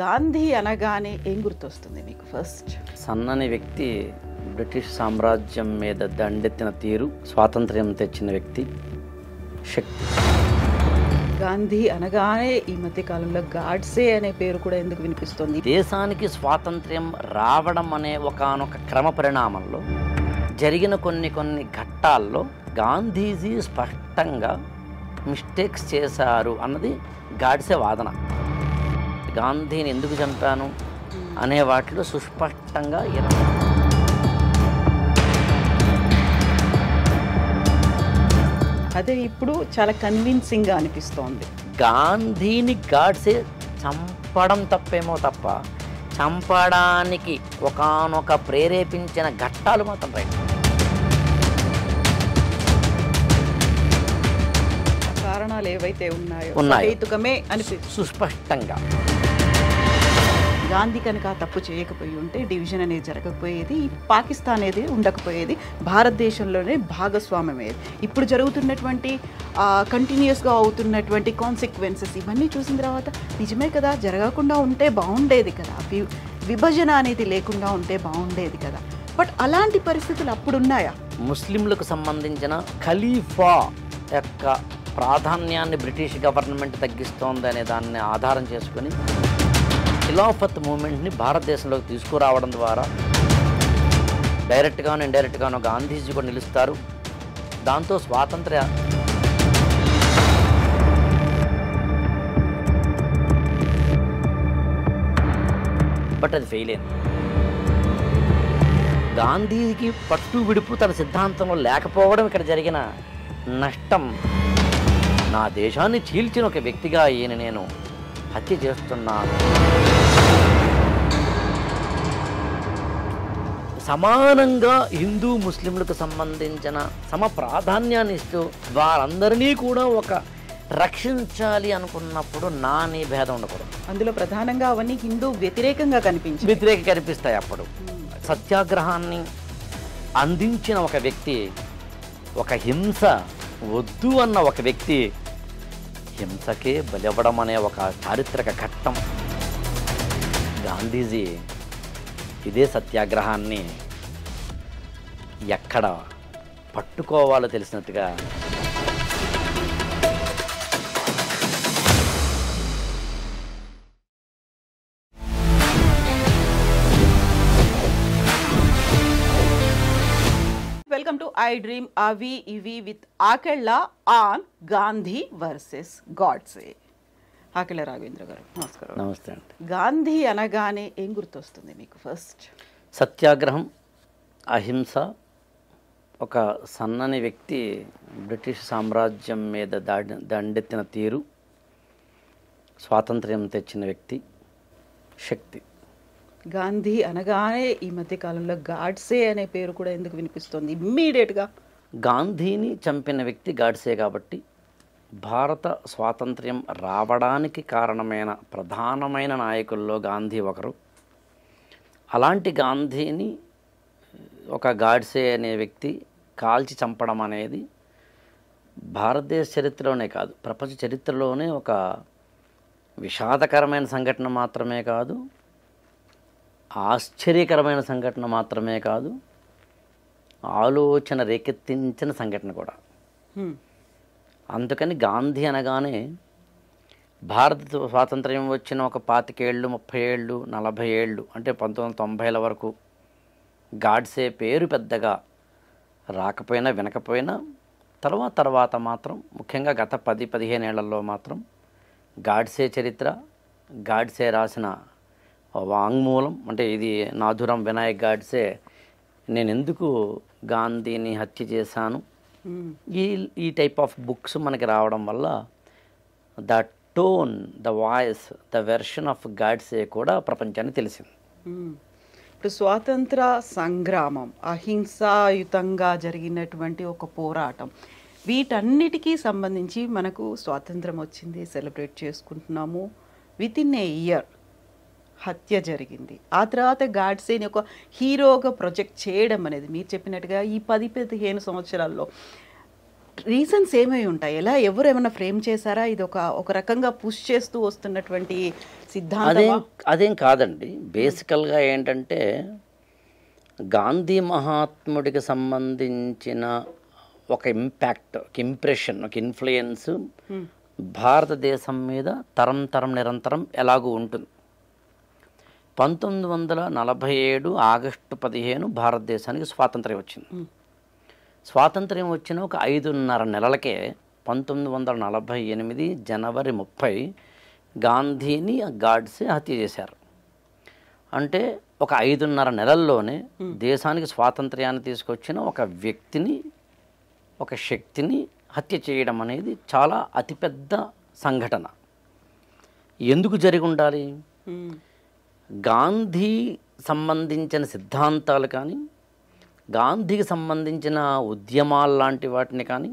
గాంధీ అనగానే ఏం గుర్తొస్తుంది మీకు ఫస్ట్ సన్నని వ్యక్తి బ్రిటిష్ సామ్రాజ్యం మీద దండెత్తిన తీరు స్వాతంత్ర్యం తెచ్చిన వ్యక్తి శక్తి. గాంధీ అనగానే ఈ మధ్య కాలంలో గాడ్సే అనే పేరు కూడా ఎందుకు వినిపిస్తుంది? దేశానికి స్వాతంత్ర్యం రావడం అనే ఒకానొక క్రమ పరిణామంలో జరిగిన కొన్ని కొన్ని ఘట్టాల్లో గాంధీజీ స్పష్టంగా మిస్టేక్స్ చేశారు అన్నది గాడ్సే వాదన. గాంధీని ఎందుకు చంపాను అనే వాటిలో సుస్పష్టంగా అదే ఇప్పుడు చాలా కన్విన్సింగ్గా అనిపిస్తోంది. గాంధీని గాడ్సే చంపడం తప్పేమో తప్ప చంపడానికి ఒకానొక ప్రేరేపించిన ఘట్టాలు మాత్రం రైట్. కారణాలు ఏవైతే ఉన్నాయో ఉన్నాయో. సుస్పష్టంగా. గాంధీ కనుక తప్పు చేయకపోయి ఉంటే డివిజన్ అనేది జరగకపోయేది పాకిస్తాన్ అనేది ఉండకపోయేది భారతదేశంలోనే భాగస్వామ్యమేది ఇప్పుడు జరుగుతున్నటువంటి కంటిన్యూస్గా అవుతున్నటువంటి కాన్సిక్వెన్సెస్ ఇవన్నీ చూసిన తర్వాత నిజమే కదా జరగకుండా ఉంటే బాగుండేది కదా. వి- విభజన అనేది లేకుండా ఉంటే బాగుండేది కదా. బట్ అలాంటి పరిస్థితులు అప్పుడు ఉన్నాయా ముస్లింలకు సంబంధించిన ఖలీఫా యొక్క ప్రాధాన్యాన్ని బ్రిటిష్ గవర్నమెంట్ తగ్గిస్తోంది అనే దాన్ని ఆధారం చేసుకొని ఖిలాఫత్ మూమెంట్ని భారతదేశంలోకి తీసుకురావడం ద్వారా డైరెక్ట్గాను ఇండైరెక్ట్గాను గాంధీజీ కూడా నిలుస్తారు. దాంతో స్వాతంత్ర్య బట్ అది ఫెయిల్ అయింది. గాంధీకి పట్టు విడుపు తన సిద్ధాంతంలో లేకపోవడం ఇక్కడ జరిగిన నష్టం. నా దేశాన్ని చీల్చిన ఒక వ్యక్తిగా ఈయన నేను హత్య చేస్తున్నాను. సమానంగా హిందూ ముస్లింలకు సంబంధించిన సమ ప్రాధాన్యాన్ని ఇస్తూ వారందరినీ కూడా ఒక రక్షించాలి అనుకున్నప్పుడు నా నీ భేదం ఉండకూడదు. అందులో ప్రధానంగా అవన్నీ హిందూ వ్యతిరేకంగా కనిపించింది వ్యతిరేక కనిపిస్తాయి అప్పుడు. సత్యాగ్రహాన్ని అందించిన ఒక వ్యక్తి ఒక హింస వద్దు అన్న ఒక వ్యక్తి హింసకే బలివ్వడం అనే ఒక చారిత్రక ఘట్టం. గాంధీజీ ఇదే సత్యాగ్రహాన్ని ఎక్కడ పట్టుకోవాలో తెలిసినట్టుగా వెల్కమ్ టు ఐ డ్రీమ్ అవి ఇవి with Akella on Gandhi versus Godse Akella Raghavendra గారు. నమస్కారం. నమస్తే అండి. గాంధీ అనగానే ఏం గుర్తొస్తుంది మీకు ఫస్ట్? సత్యాగ్రహం అహింస ఒక సన్నని వ్యక్తి బ్రిటిష్ సామ్రాజ్యం మీద దాడి దండెత్తిన తీరు స్వాతంత్ర్యం తెచ్చిన వ్యక్తి శక్తి. గాంధీ అనగానే ఈ మధ్య కాలంలో గాడ్సే అనే పేరు కూడా ఎందుకు వినిపిస్తుంది? ఇమ్మీడియట్గా గాంధీని చంపిన వ్యక్తి గాడ్సే కాబట్టి భారత స్వాతంత్ర్యం రావడానికి కారణమైన ప్రధానమైన నాయకుల్లో గాంధీ ఒకరు. అలాంటి గాంధీని ఒక గాడ్సే అనే వ్యక్తి కాల్చి చంపడం అనేది భారతదేశ చరిత్రలోనే కాదు ప్రపంచ చరిత్రలోనే ఒక విషాదకరమైన సంఘటన మాత్రమే కాదు ఆశ్చర్యకరమైన సంఘటన మాత్రమే కాదు ఆలోచన రేకెత్తించిన సంఘటన కూడా. అందుకని గాంధీ అనగానే భారత స్వాతంత్ర్యం వచ్చిన ఒక పాతికేళ్ళు ముప్పై ఏళ్ళు నలభై ఏళ్ళు అంటే పంతొమ్మిది వందల తొంభైల వరకు గాడ్సే పేరు పెద్దగా రాకపోయినా వినకపోయినా తర్వాత తర్వాత మాత్రం ముఖ్యంగా గత పది పదిహేను ఏళ్ళలో మాత్రం గాడ్సే చరిత్ర గాడ్సే రాసిన వాంగ్మూలం అంటే ఇది నాథురం వినాయక్ గాడ్సే నేను ఎందుకు గాంధీని హత్య చేశాను ఈ ఈ టైప్ ఆఫ్ బుక్స్ మనకి రావడం వల్ల the tone the voice the version of Godse కూడా ప్రపంచాన్ని తెలిసింది. ఇప్పుడు స్వాతంత్ర సంగ్రామం అహింసాయుతంగా జరిగినటువంటి ఒక పోరాటం వీటన్నిటికీ సంబంధించి మనకు స్వాతంత్రం వచ్చింది సెలబ్రేట్ చేసుకుంటున్నాము. విత్ ఇన్ ఏ ఇయర్ హత్య జరిగింది. ఆ తర్వాత గాడ్సేని ఒక హీరోగా ప్రొజెక్ట్ చేయడం అనేది మీరు చెప్పినట్టుగా ఈ పది పదిహేను సంవత్సరాల్లో రీజన్స్ ఏమై ఉంటాయి? ఎలా ఎవరు ఏమైనా ఫ్రేమ్ చేశారా? ఇది ఒక ఒక రకంగా పుష్ చేస్తూ వస్తున్నటువంటి సిద్ధాంతం అదేం అదేం కాదండి. బేసికల్గా ఏంటంటే గాంధీ మహాత్ముడికి సంబంధించిన ఒక ఇంపాక్ట్ ఒక ఇంప్రెషన్ ఒక ఇన్ఫ్లుయెన్స్ భారతదేశం మీద తరం తరం నిరంతరం ఎలాగూ ఉంటుంది. పంతొమ్మిది వందల నలభై ఏడు ఆగస్టు పదిహేను భారతదేశానికి స్వాతంత్ర్యం వచ్చింది. స్వాతంత్ర్యం వచ్చిన ఒక ఐదున్నర నెలలకే పంతొమ్మిది వందల నలభై ఎనిమిది జనవరి ముప్పై గాంధీని గాడ్సే హత్య చేశారు. అంటే ఒక ఐదున్నర నెలల్లోనే దేశానికి స్వాతంత్ర్యాన్ని తీసుకొచ్చిన ఒక వ్యక్తిని ఒక శక్తిని హత్య చేయడం అనేది చాలా అతిపెద్ద సంఘటన. ఎందుకు జరిగి ఉండాలి. గాంధీ సంబంధించిన సిద్ధాంతాలు కానీ గాంధీకి సంబంధించిన ఉద్యమాలు లాంటి వాటిని కానీ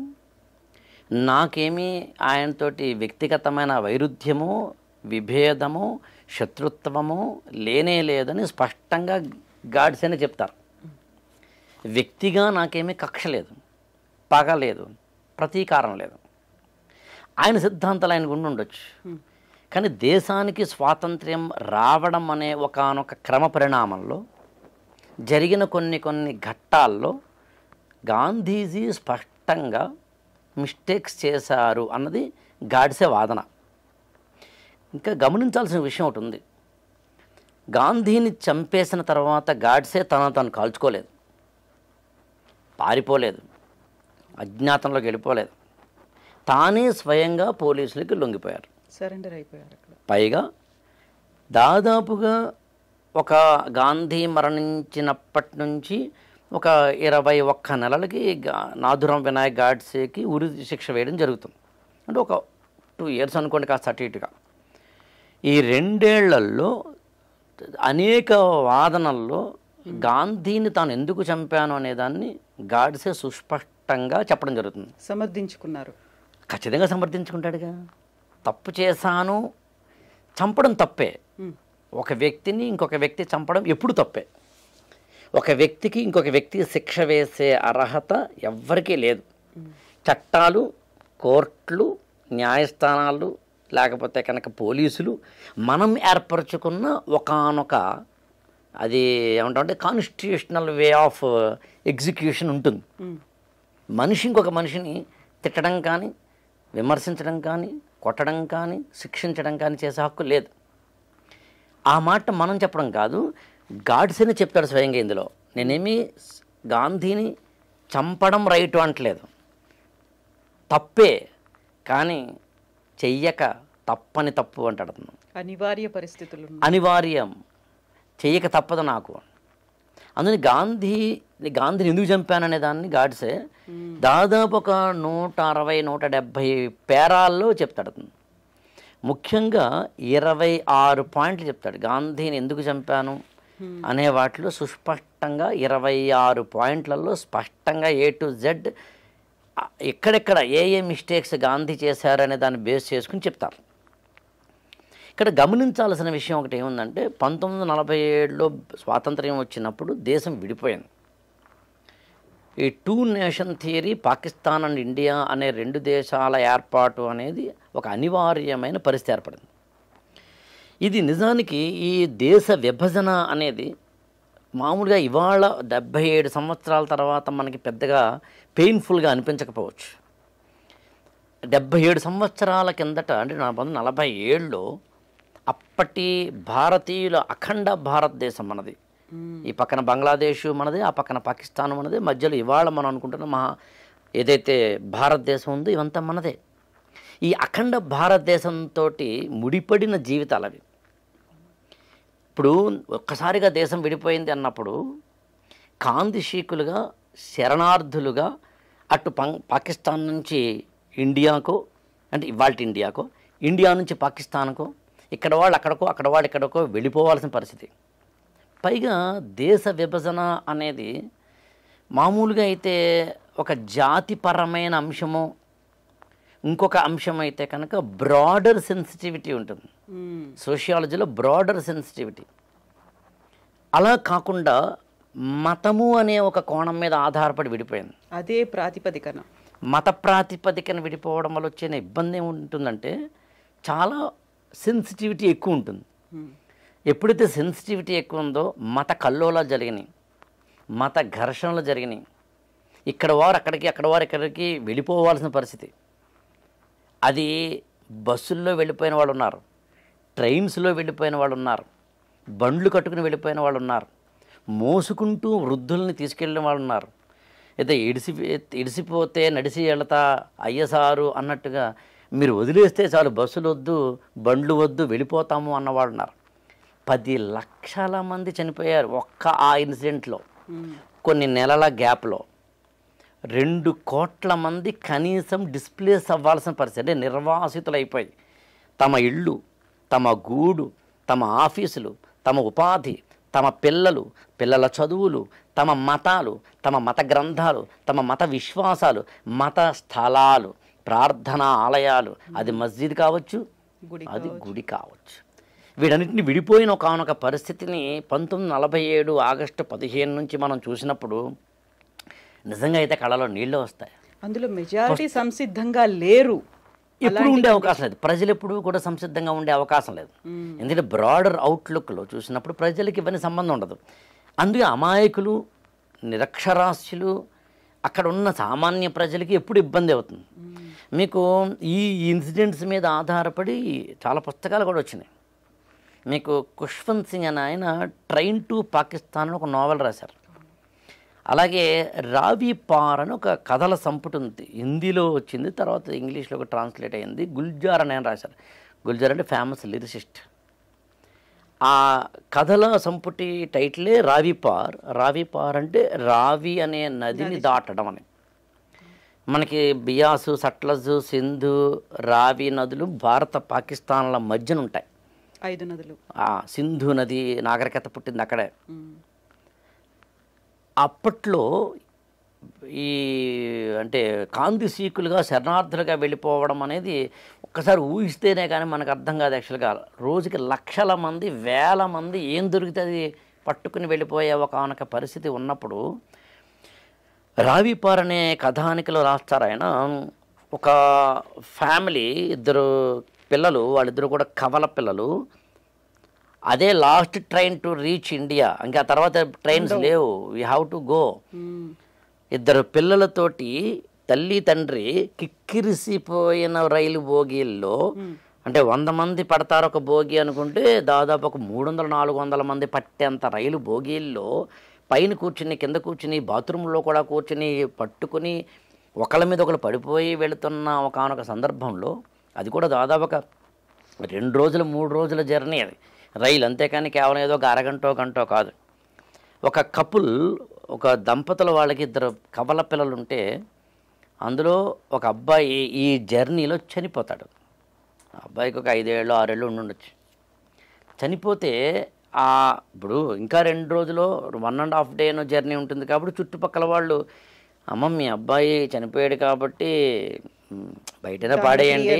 నాకేమీ ఆయనతోటి వ్యక్తిగతమైన వైరుధ్యమో విభేదము శత్రుత్వమో లేనే లేదని స్పష్టంగా గాడ్సేనే చెప్తారు. వ్యక్తిగా నాకేమీ కక్ష లేదు పగ లేదు ప్రతీకారం లేదు. ఆయన సిద్ధాంతాలు ఆయనకు ఉండి ఉండొచ్చు. కానీ దేశానికి స్వాతంత్ర్యం రావడం అనే ఒకానొక క్రమ పరిణామంలో జరిగిన కొన్ని కొన్ని ఘట్టాల్లో గాంధీజీ స్పష్టంగా మిస్టేక్స్ చేశారు అన్నది గాడ్సే వాదన. ఇంకా గమనించాల్సిన విషయం ఒకటి ఉంది. గాంధీని చంపేసిన తర్వాత గాడ్సే తన తను కాల్చుకోలేదు. పారిపోలేదు. అజ్ఞాతంలోకి వెళ్ళిపోలేదు. తానే స్వయంగా పోలీసులకి లొంగిపోయారు. సరెండర్ అయిపోయారు అక్కడ. పైగా దాదాపుగా ఒక గాంధీ మరణించినప్పటి నుంచి ఒక ఇరవై ఒక్క నెలలకి నాథురాం వినాయక్ గాడ్సేకి ఉరి శిక్ష వేయడం జరుగుతుంది. అంటే ఒక టూ ఇయర్స్ అనుకోండి కాస్త అటు ఇటుగా. ఈ రెండేళ్ళలో అనేక వాదనల్లో గాంధీని తాను ఎందుకు చంపాను అనేదాన్ని గాడ్సే సుస్పష్టంగా చెప్పడం జరుగుతుంది. సమర్థించుకున్నారు. ఖచ్చితంగా సమర్థించుకుంటాడుగా. తప్పు చేశాను చంపడం తప్పే. ఒక వ్యక్తిని ఇంకొక వ్యక్తి చంపడం ఎప్పుడు తప్పే. ఒక వ్యక్తికి ఇంకొక వ్యక్తికి శిక్ష వేసే అర్హత ఎవ్వరికీ లేదు. చట్టాలు కోర్టులు న్యాయస్థానాలు లేకపోతే కనుక పోలీసులు మనం ఏర్పరచుకున్న ఒకానొక అది ఏమంటామంటే కాన్స్టిట్యూషనల్ వే ఆఫ్ ఎగ్జిక్యూషన్ ఉంటుంది. మనిషి ఇంకొక మనిషిని తిట్టడం కానీ విమర్శించడం కానీ కొట్టడం కానీ శిక్షించడం కానీ చేసే హక్కు లేదు. ఆ మాట మనం చెప్పడం కాదు గాడ్సేనే చెప్తాడు స్వయంగా ఇందులో. నేనేమి గాంధీని చంపడం రైట్ అంటలేదు. తప్పే కానీ చెయ్యక తప్పని తప్పు అంటాడు అనివార్య పరిస్థితులు. అనివార్యం. చెయ్యక తప్పదు నాకు. అందుని గాంధీ గాంధీని ఎందుకు చంపాననే దాన్ని గాడ్సే దాదాపు ఒక నూట అరవై నూట డెబ్భై పేరాల్లో చెప్తాడు అతను. ముఖ్యంగా ఇరవై ఆరు పాయింట్లు చెప్తాడు. గాంధీని ఎందుకు చంపాను అనే వాటిలో సుస్పష్టంగా ఇరవై ఆరు పాయింట్లలో స్పష్టంగా ఏ టు జెడ్ ఎక్కడెక్కడ ఏ ఏ మిస్టేక్స్ గాంధీ చేశారనే దాన్ని బేస్ చేసుకుని చెప్తారు. ఇక్కడ గమనించాల్సిన విషయం ఒకటి ఏముందంటే పంతొమ్మిది వందల నలభై ఏడులో స్వాతంత్ర్యం వచ్చినప్పుడు దేశం విడిపోయింది. ఈ two nation theory Pakistan and India అనే రెండు దేశాల ఏర్పాటు అనేది ఒక అనివార్యమైన పరిస్థితి ఏర్పడింది. ఇది నిజానికి ఈ దేశ విభజన అనేది మామూలుగా ఇవాళ డెబ్భై ఏడు సంవత్సరాల తర్వాత మనకి పెద్దగా పెయిన్ఫుల్గా అనిపించకపోవచ్చు. డెబ్భై ఏడు సంవత్సరాల కిందట అంటే నా పంతొమ్మిది నలభై ఏడులో అప్పటి భారతీయుల అఖండ భారతదేశం మనది. ఈ పక్కన బంగ్లాదేశ్ మనది ఆ పక్కన పాకిస్తాన్ మనది మధ్యలో ఇవాళ మనం అనుకుంటున్న మహా ఏదైతే భారతదేశం ఉందో ఇవంతా మనదే. ఈ అఖండ భారతదేశంతో ముడిపడిన జీవితాలు అవి. ఇప్పుడు ఒక్కసారిగా దేశం విడిపోయింది అన్నప్పుడు కాంతిశీకులుగా శరణార్థులుగా అటు పాకిస్తాన్ నుంచి ఇండియాకో అంటే ఇవాళ ఇండియాకో ఇండియా నుంచి పాకిస్తాన్కో ఇక్కడ వాళ్ళు అక్కడికో అక్కడ వాళ్ళు ఇక్కడికో వెళ్ళిపోవాల్సిన పరిస్థితి. పైగా దేశ విభజన అనేది మామూలుగా అయితే ఒక జాతిపరమైన అంశము ఇంకొక అంశం అయితే కనుక బ్రాడర్ సెన్సిటివిటీ ఉంటుంది. సోషియాలజీలో బ్రాడర్ సెన్సిటివిటీ అలా కాకుండా మతము అనే ఒక కోణం మీద ఆధారపడి విడిపోయింది. అదే ప్రాతిపదికన. మత ప్రాతిపదికన విడిపోవడం వల్ల వచ్చే ఇబ్బంది ఏముంటుందంటే చాలా సెన్సిటివిటీ ఎక్కువ ఉంటుంది ఎప్పుడైతే సెన్సిటివిటీ ఎక్కువ ఉందో మత కల్లోలాలు జరిగినాయి. మత ఘర్షణలు జరిగినాయి. ఇక్కడ వారు అక్కడికి అక్కడ వారు ఇక్కడికి వెళ్ళిపోవాల్సిన పరిస్థితి. అది బస్సుల్లో వెళ్ళిపోయిన వాళ్ళు ఉన్నారు. ట్రైన్స్లో వెళ్ళిపోయిన వాళ్ళు ఉన్నారు. బండ్లు కట్టుకుని వెళ్ళిపోయిన వాళ్ళు ఉన్నారు. మోసుకుంటూ వృద్ధుల్ని తీసుకెళ్ళిన వాళ్ళు ఉన్నారు. అయితే ఇడిసి ఇడిసిపోతే నడిసి వెళతా అయ్యసారు అన్నట్టుగా మీరు వదిలేస్తే చాలు బస్సులు వద్దు బండ్లు వద్దు వెళ్ళిపోతాము అన్నవాడు ఉన్నారు పది లక్షల మంది చనిపోయారు ఒక్క ఆ ఇన్సిడెంట్లో. కొన్ని నెలల గ్యాప్లో. రెండు కోట్ల మంది కనీసం డిస్ప్లేస్ అవ్వాల్సిన పరిస్థితి అంటే నిర్వాసితులు అయిపోయి తమ ఇళ్ళు తమ గూడు తమ ఆఫీసులు తమ ఉపాధి తమ పిల్లలు పిల్లల చదువులు తమ మతాలు తమ మత గ్రంథాలు తమ మత విశ్వాసాలు మత స్థలాలు. ప్రార్థనా ఆలయాలు. అది మస్జిద్ కావచ్చు అది గుడి కావచ్చు. వీటన్నిటిని విడిపోయిన ఒకనొక పరిస్థితిని పంతొమ్మిది నలభై ఏడు ఆగస్టు పదిహేను నుంచి మనం చూసినప్పుడు నిజంగా అయితే కళలో నీళ్ళు వస్తాయి. అందులో మెజారిటీ సంసిద్ధంగా లేరు. ఎప్పుడు ఉండే అవకాశం లేదు. ప్రజలు ఎప్పుడు కూడా సంసిద్ధంగా ఉండే అవకాశం లేదు. ఎందుకంటే బ్రాడర్ అవుట్లుక్లో చూసినప్పుడు ప్రజలకి ఇవన్నీ సంబంధం ఉండదు. అందుకే అమాయకులు నిరక్షరాస్యులు అక్కడ ఉన్న సామాన్య ప్రజలకి ఎప్పుడు ఇబ్బంది అవుతుంది. మీకు ఈ ఇన్సిడెంట్స్ మీద ఆధారపడి చాలా పుస్తకాలు కూడా వచ్చినాయి. మీకు ఖుష్వంత్ సింగ్ అని ఆయన ట్రైన్ టు పాకిస్తాన్ అని ఒక నావెల్ రాశారు. అలాగే రావి పార్ అని ఒక కథల సంపుటి ఉంది. హిందీలో వచ్చింది తర్వాత ఇంగ్లీష్లో ఒక ట్రాన్స్లేట్ అయింది. గుల్జార్ అని ఆయన రాశారు. గుల్జార్ అంటే ఫేమస్ లిరిసిస్ట్ ఆ కథల సంపుటి టైటిలే రావి పార్. రావి పార్ అంటే రావి అనే నదిని దాటడం అని. మనకి బియాసు సట్లజు సింధు రావి నదులు భారత పాకిస్తాన్ల మధ్యన ఉంటాయి. ఐదు నదులు. ఆ సింధు నది నాగరికత పుట్టింది అక్కడే. అప్పట్లో ఈ అంటే కాంతి సీకులుగా శరణార్థులుగా వెళ్ళిపోవడం అనేది ఒక్కసారి ఊహిస్తేనే కానీ మనకు అర్థం కాదు యాక్చువల్గా రోజుకి లక్షల మంది వేల మంది ఏం దొరికితే అది పట్టుకుని వెళ్ళిపోయే ఒక పరిస్థితి ఉన్నప్పుడు రావిపార్ అనే కథానికలో రాస్తారు ఆయన. ఒక ఫ్యామిలీ ఇద్దరు పిల్లలు వాళ్ళిద్దరు కూడా కవల పిల్లలు. అదే last train to reach India. ఇంకా తర్వాత ట్రైన్స్ లేవు. We have to go. ఇద్దరు పిల్లలతోటి తల్లి తండ్రి కిక్కిరిసిపోయిన రైలు బోగీల్లో అంటే వంద మంది పడతారు ఒక బోగి అనుకుంటే దాదాపు ఒక మూడు వందల నాలుగు వందల మంది పట్టేంత రైలు బోగీల్లో పైన కూర్చుని కింద కూర్చుని బాత్రూంలో కూడా కూర్చుని పట్టుకుని ఒకళ్ళ మీద ఒకళ్ళు పడిపోయి వెళుతున్న ఒకనొక సందర్భంలో అది కూడా దాదాపు ఒక రెండు రోజులు మూడు రోజుల జర్నీ అది. రైలు అంతేకాని కేవలం ఏదో ఒక అరగంటో గంటో కాదు. ఒక కపుల్ ఒక దంపతుల వాళ్ళకి ఇద్దరు కవల పిల్లలు ఉంటే అందులో ఒక అబ్బాయి ఈ జర్నీలో చనిపోతాడు. ఆ అబ్బాయికి ఒక ఐదేళ్ళు ఆరేళ్ళు ఉండి ఉండొచ్చు చనిపోతే ఆ ఇప్పుడు ఇంకా రెండు రోజులు వన్ అండ్ హాఫ్ డేనో జర్నీ ఉంటుంది కాబట్టి చుట్టుపక్కల వాళ్ళు అమ్మ మీ అబ్బాయి చనిపోయాడు కాబట్టి బయటనే పాడేయండి.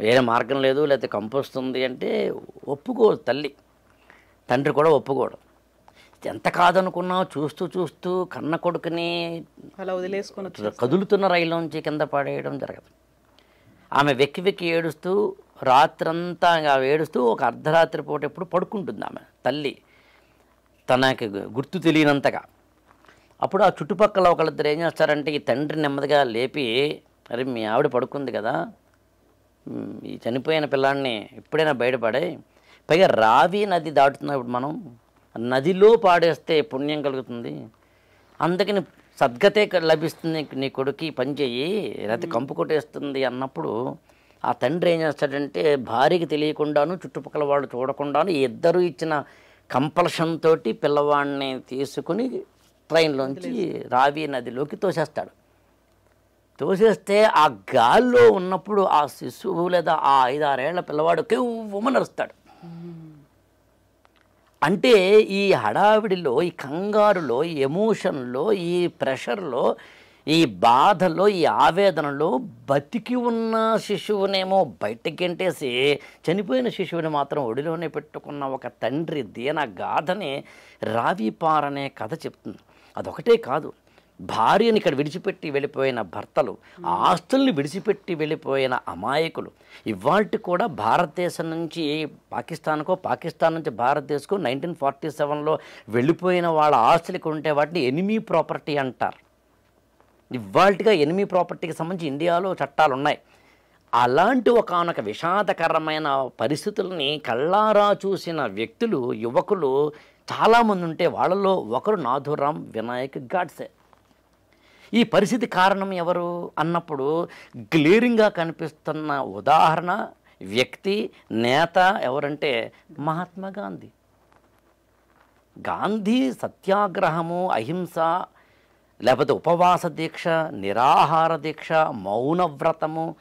వేరే మార్గం లేదు లేకపోతే కంపు వస్తుంది అంటే ఒప్పుకోదు తల్లి. తండ్రి కూడా ఒప్పుకోడు. ఎంత కాదనుకున్నా చూస్తూ చూస్తూ కన్న కొడుకుని అలా వదిలేసుకొని వచ్చి కదులుతున్న రైల్లోంచి కింద పడేయడం జరగదు. ఆమె వెక్కి వెక్కి ఏడుస్తూ రాత్రంతా ఏడుస్తూ ఒక అర్ధరాత్రి పూట ఎప్పుడు పడుకుంటుంది ఆమె తల్లి. తనకి గుర్తు తెలియనంతగా. అప్పుడు ఆ చుట్టుపక్కల ఒకళ్ళిద్దరు ఏం చేస్తారంటే ఈ తండ్రి నెమ్మదిగా లేపి అరే మీ ఆవిడ పడుకుంది కదా. ఈ చనిపోయిన పిల్లాడిని ఎప్పుడైనా బయటపడే పైగా రావి నది దాటుతున్నప్పుడు మనం నదిలో పాడేస్తే పుణ్యం కలుగుతుంది. అందుకని సద్గతే లభిస్తుంది నీ కొడుకు ఈ పని చెయ్యి లేకపోతే కంపు కొట్టేస్తుంది అన్నప్పుడు ఆ తండ్రి ఏం చేస్తాడంటే భార్యకి తెలియకుండాను చుట్టుపక్కల వాళ్ళు చూడకుండాను ఇద్దరు ఇచ్చిన కంపల్షన్ తోటి పిల్లవాడిని తీసుకుని ట్రైన్లోంచి రావి నదిలోకి తోసేస్తాడు. తోసేస్తే ఆ గాల్లో ఉన్నప్పుడు ఆ శిశువు లేదా ఆ ఐదారేళ్ళ పిల్లవాడు కెవ్వమని నరుస్తాడు అంటే ఈ హడావిడిలో ఈ కంగారులో ఈ ఎమోషన్లో ఈ ప్రెషర్లో ఈ బాధలో ఈ ఆవేదనలో బతికి ఉన్న శిశువునేమో బయటకెంటేసి చనిపోయిన శిశువుని మాత్రం ఒడిలోనే పెట్టుకున్న ఒక తండ్రి దీన గాథని రావిపారనే అనే కథ చెప్తుంది. అదొకటే కాదు భార్యని ఇక్కడ విడిచిపెట్టి వెళ్ళిపోయిన భర్తలు ఆస్తుల్ని విడిచిపెట్టి వెళ్ళిపోయిన అమాయకులు ఇవాళ కూడా భారతదేశం నుంచి పాకిస్తాన్కో పాకిస్తాన్ నుంచి భారతదేశంకో నైన్టీన్ ఫార్టీ సెవెన్లో వెళ్ళిపోయిన వాళ్ళ ఆస్తులకు ఉంటే వాటిని ఎనిమీ ప్రాపర్టీ అంటారు. ఇవాల్టిగా ఎనిమి ప్రాపర్టీకి సంబంధించి ఇండియాలో చట్టాలు ఉన్నాయి అలాంటి ఒకనొక విషాదకరమైన పరిస్థితుల్ని కళ్ళారా చూసిన వ్యక్తులు యువకులు చాలామంది ఉంటే వాళ్ళలో ఒకరు నాథురాం వినాయక్ గాడ్సే. ఈ పరిస్థితి కారణం ఎవరు అన్నప్పుడు గ్లేరింగ్గా కనిపిస్తున్న ఉదాహరణ వ్యక్తి నేత ఎవరంటే మహాత్మా గాంధీ. గాంధీ సత్యాగ్రహము అహింస లేకపోతే ఉపవాస దీక్ష నిరాహార దీక్ష మౌనవ్రతము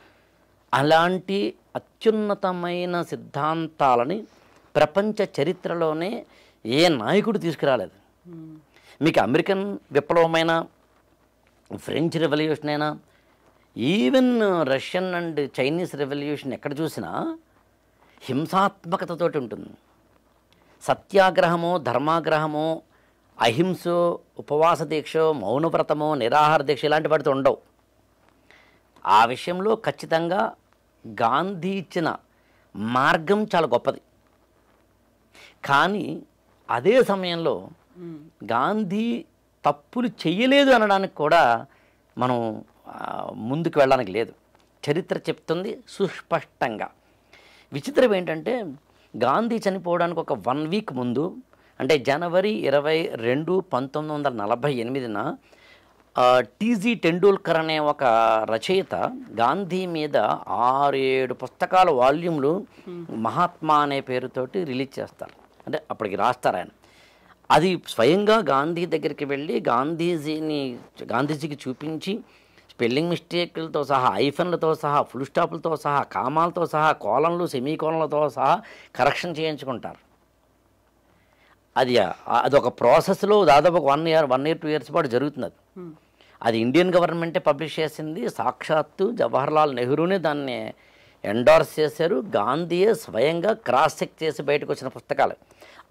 అలాంటి అత్యున్నతమైన సిద్ధాంతాలని ప్రపంచ చరిత్రలోనే ఏ నాయకుడు తీసుకురాలేదు. మీకు అమెరికన్ విప్లవమైన ఫ్రెంచ్ రెవల్యూషన్ అయినా even Russian and Chinese revolution ఎక్కడ చూసినా హింసాత్మకతతోటి ఉంటుంది. సత్యాగ్రహము ధర్మాగ్రహము అహింసో ఉపవాస దీక్ష మౌనవ్రతము నిరాహార దీక్ష ఇలాంటి వాటితో ఉండవు. ఆ విషయంలో ఖచ్చితంగా గాంధీ ఇచ్చిన మార్గం చాలా గొప్పది. కానీ అదే సమయంలో గాంధీ తప్పులు చెయ్యలేదు అనడానికి కూడా మనం ముందుకు వెళ్ళడానికి లేదు. చరిత్ర చెప్తుంది సుస్పష్టంగా. విచిత్రం ఏంటంటే గాంధీ చనిపోవడానికి ఒక వన్ వీక్ ముందు అంటే జనవరి ఇరవై రెండు పంతొమ్మిది వందల నలభై ఎనిమిదిన టీజీ టెండూల్కర్ అనే ఒక రచయిత గాంధీ మీద ఆరు ఏడు పుస్తకాల వాల్యూమ్లు మహాత్మా అనే పేరుతోటి రిలీజ్ చేస్తారు. అంటే అప్పటికి రాస్తారు ఆయన. అది స్వయంగా గాంధీ దగ్గరికి వెళ్ళి గాంధీజీని గాంధీజీకి చూపించి స్పెల్లింగ్ మిస్టేక్లతో సహా ఐఫన్లతో సహా ఫుల్ స్టాప్లతో సహా కామాలతో సహా కోలంలు సెమీ కోలంలతో సహా కరెక్షన్ చేయించుకుంటారు. అది అది ఒక ప్రాసెస్లో దాదాపు ఒక one year one year two years పాటు జరుగుతుంది అది అది ఇండియన్ గవర్నమెంటే పబ్లిష్ చేసింది. సాక్షాత్తు జవహర్లాల్ నెహ్రూనే దాన్ని ఎండార్స్ చేశారు. గాంధీయే స్వయంగా క్రాస్ చెక్ చేసి బయటకు వచ్చిన పుస్తకాలు.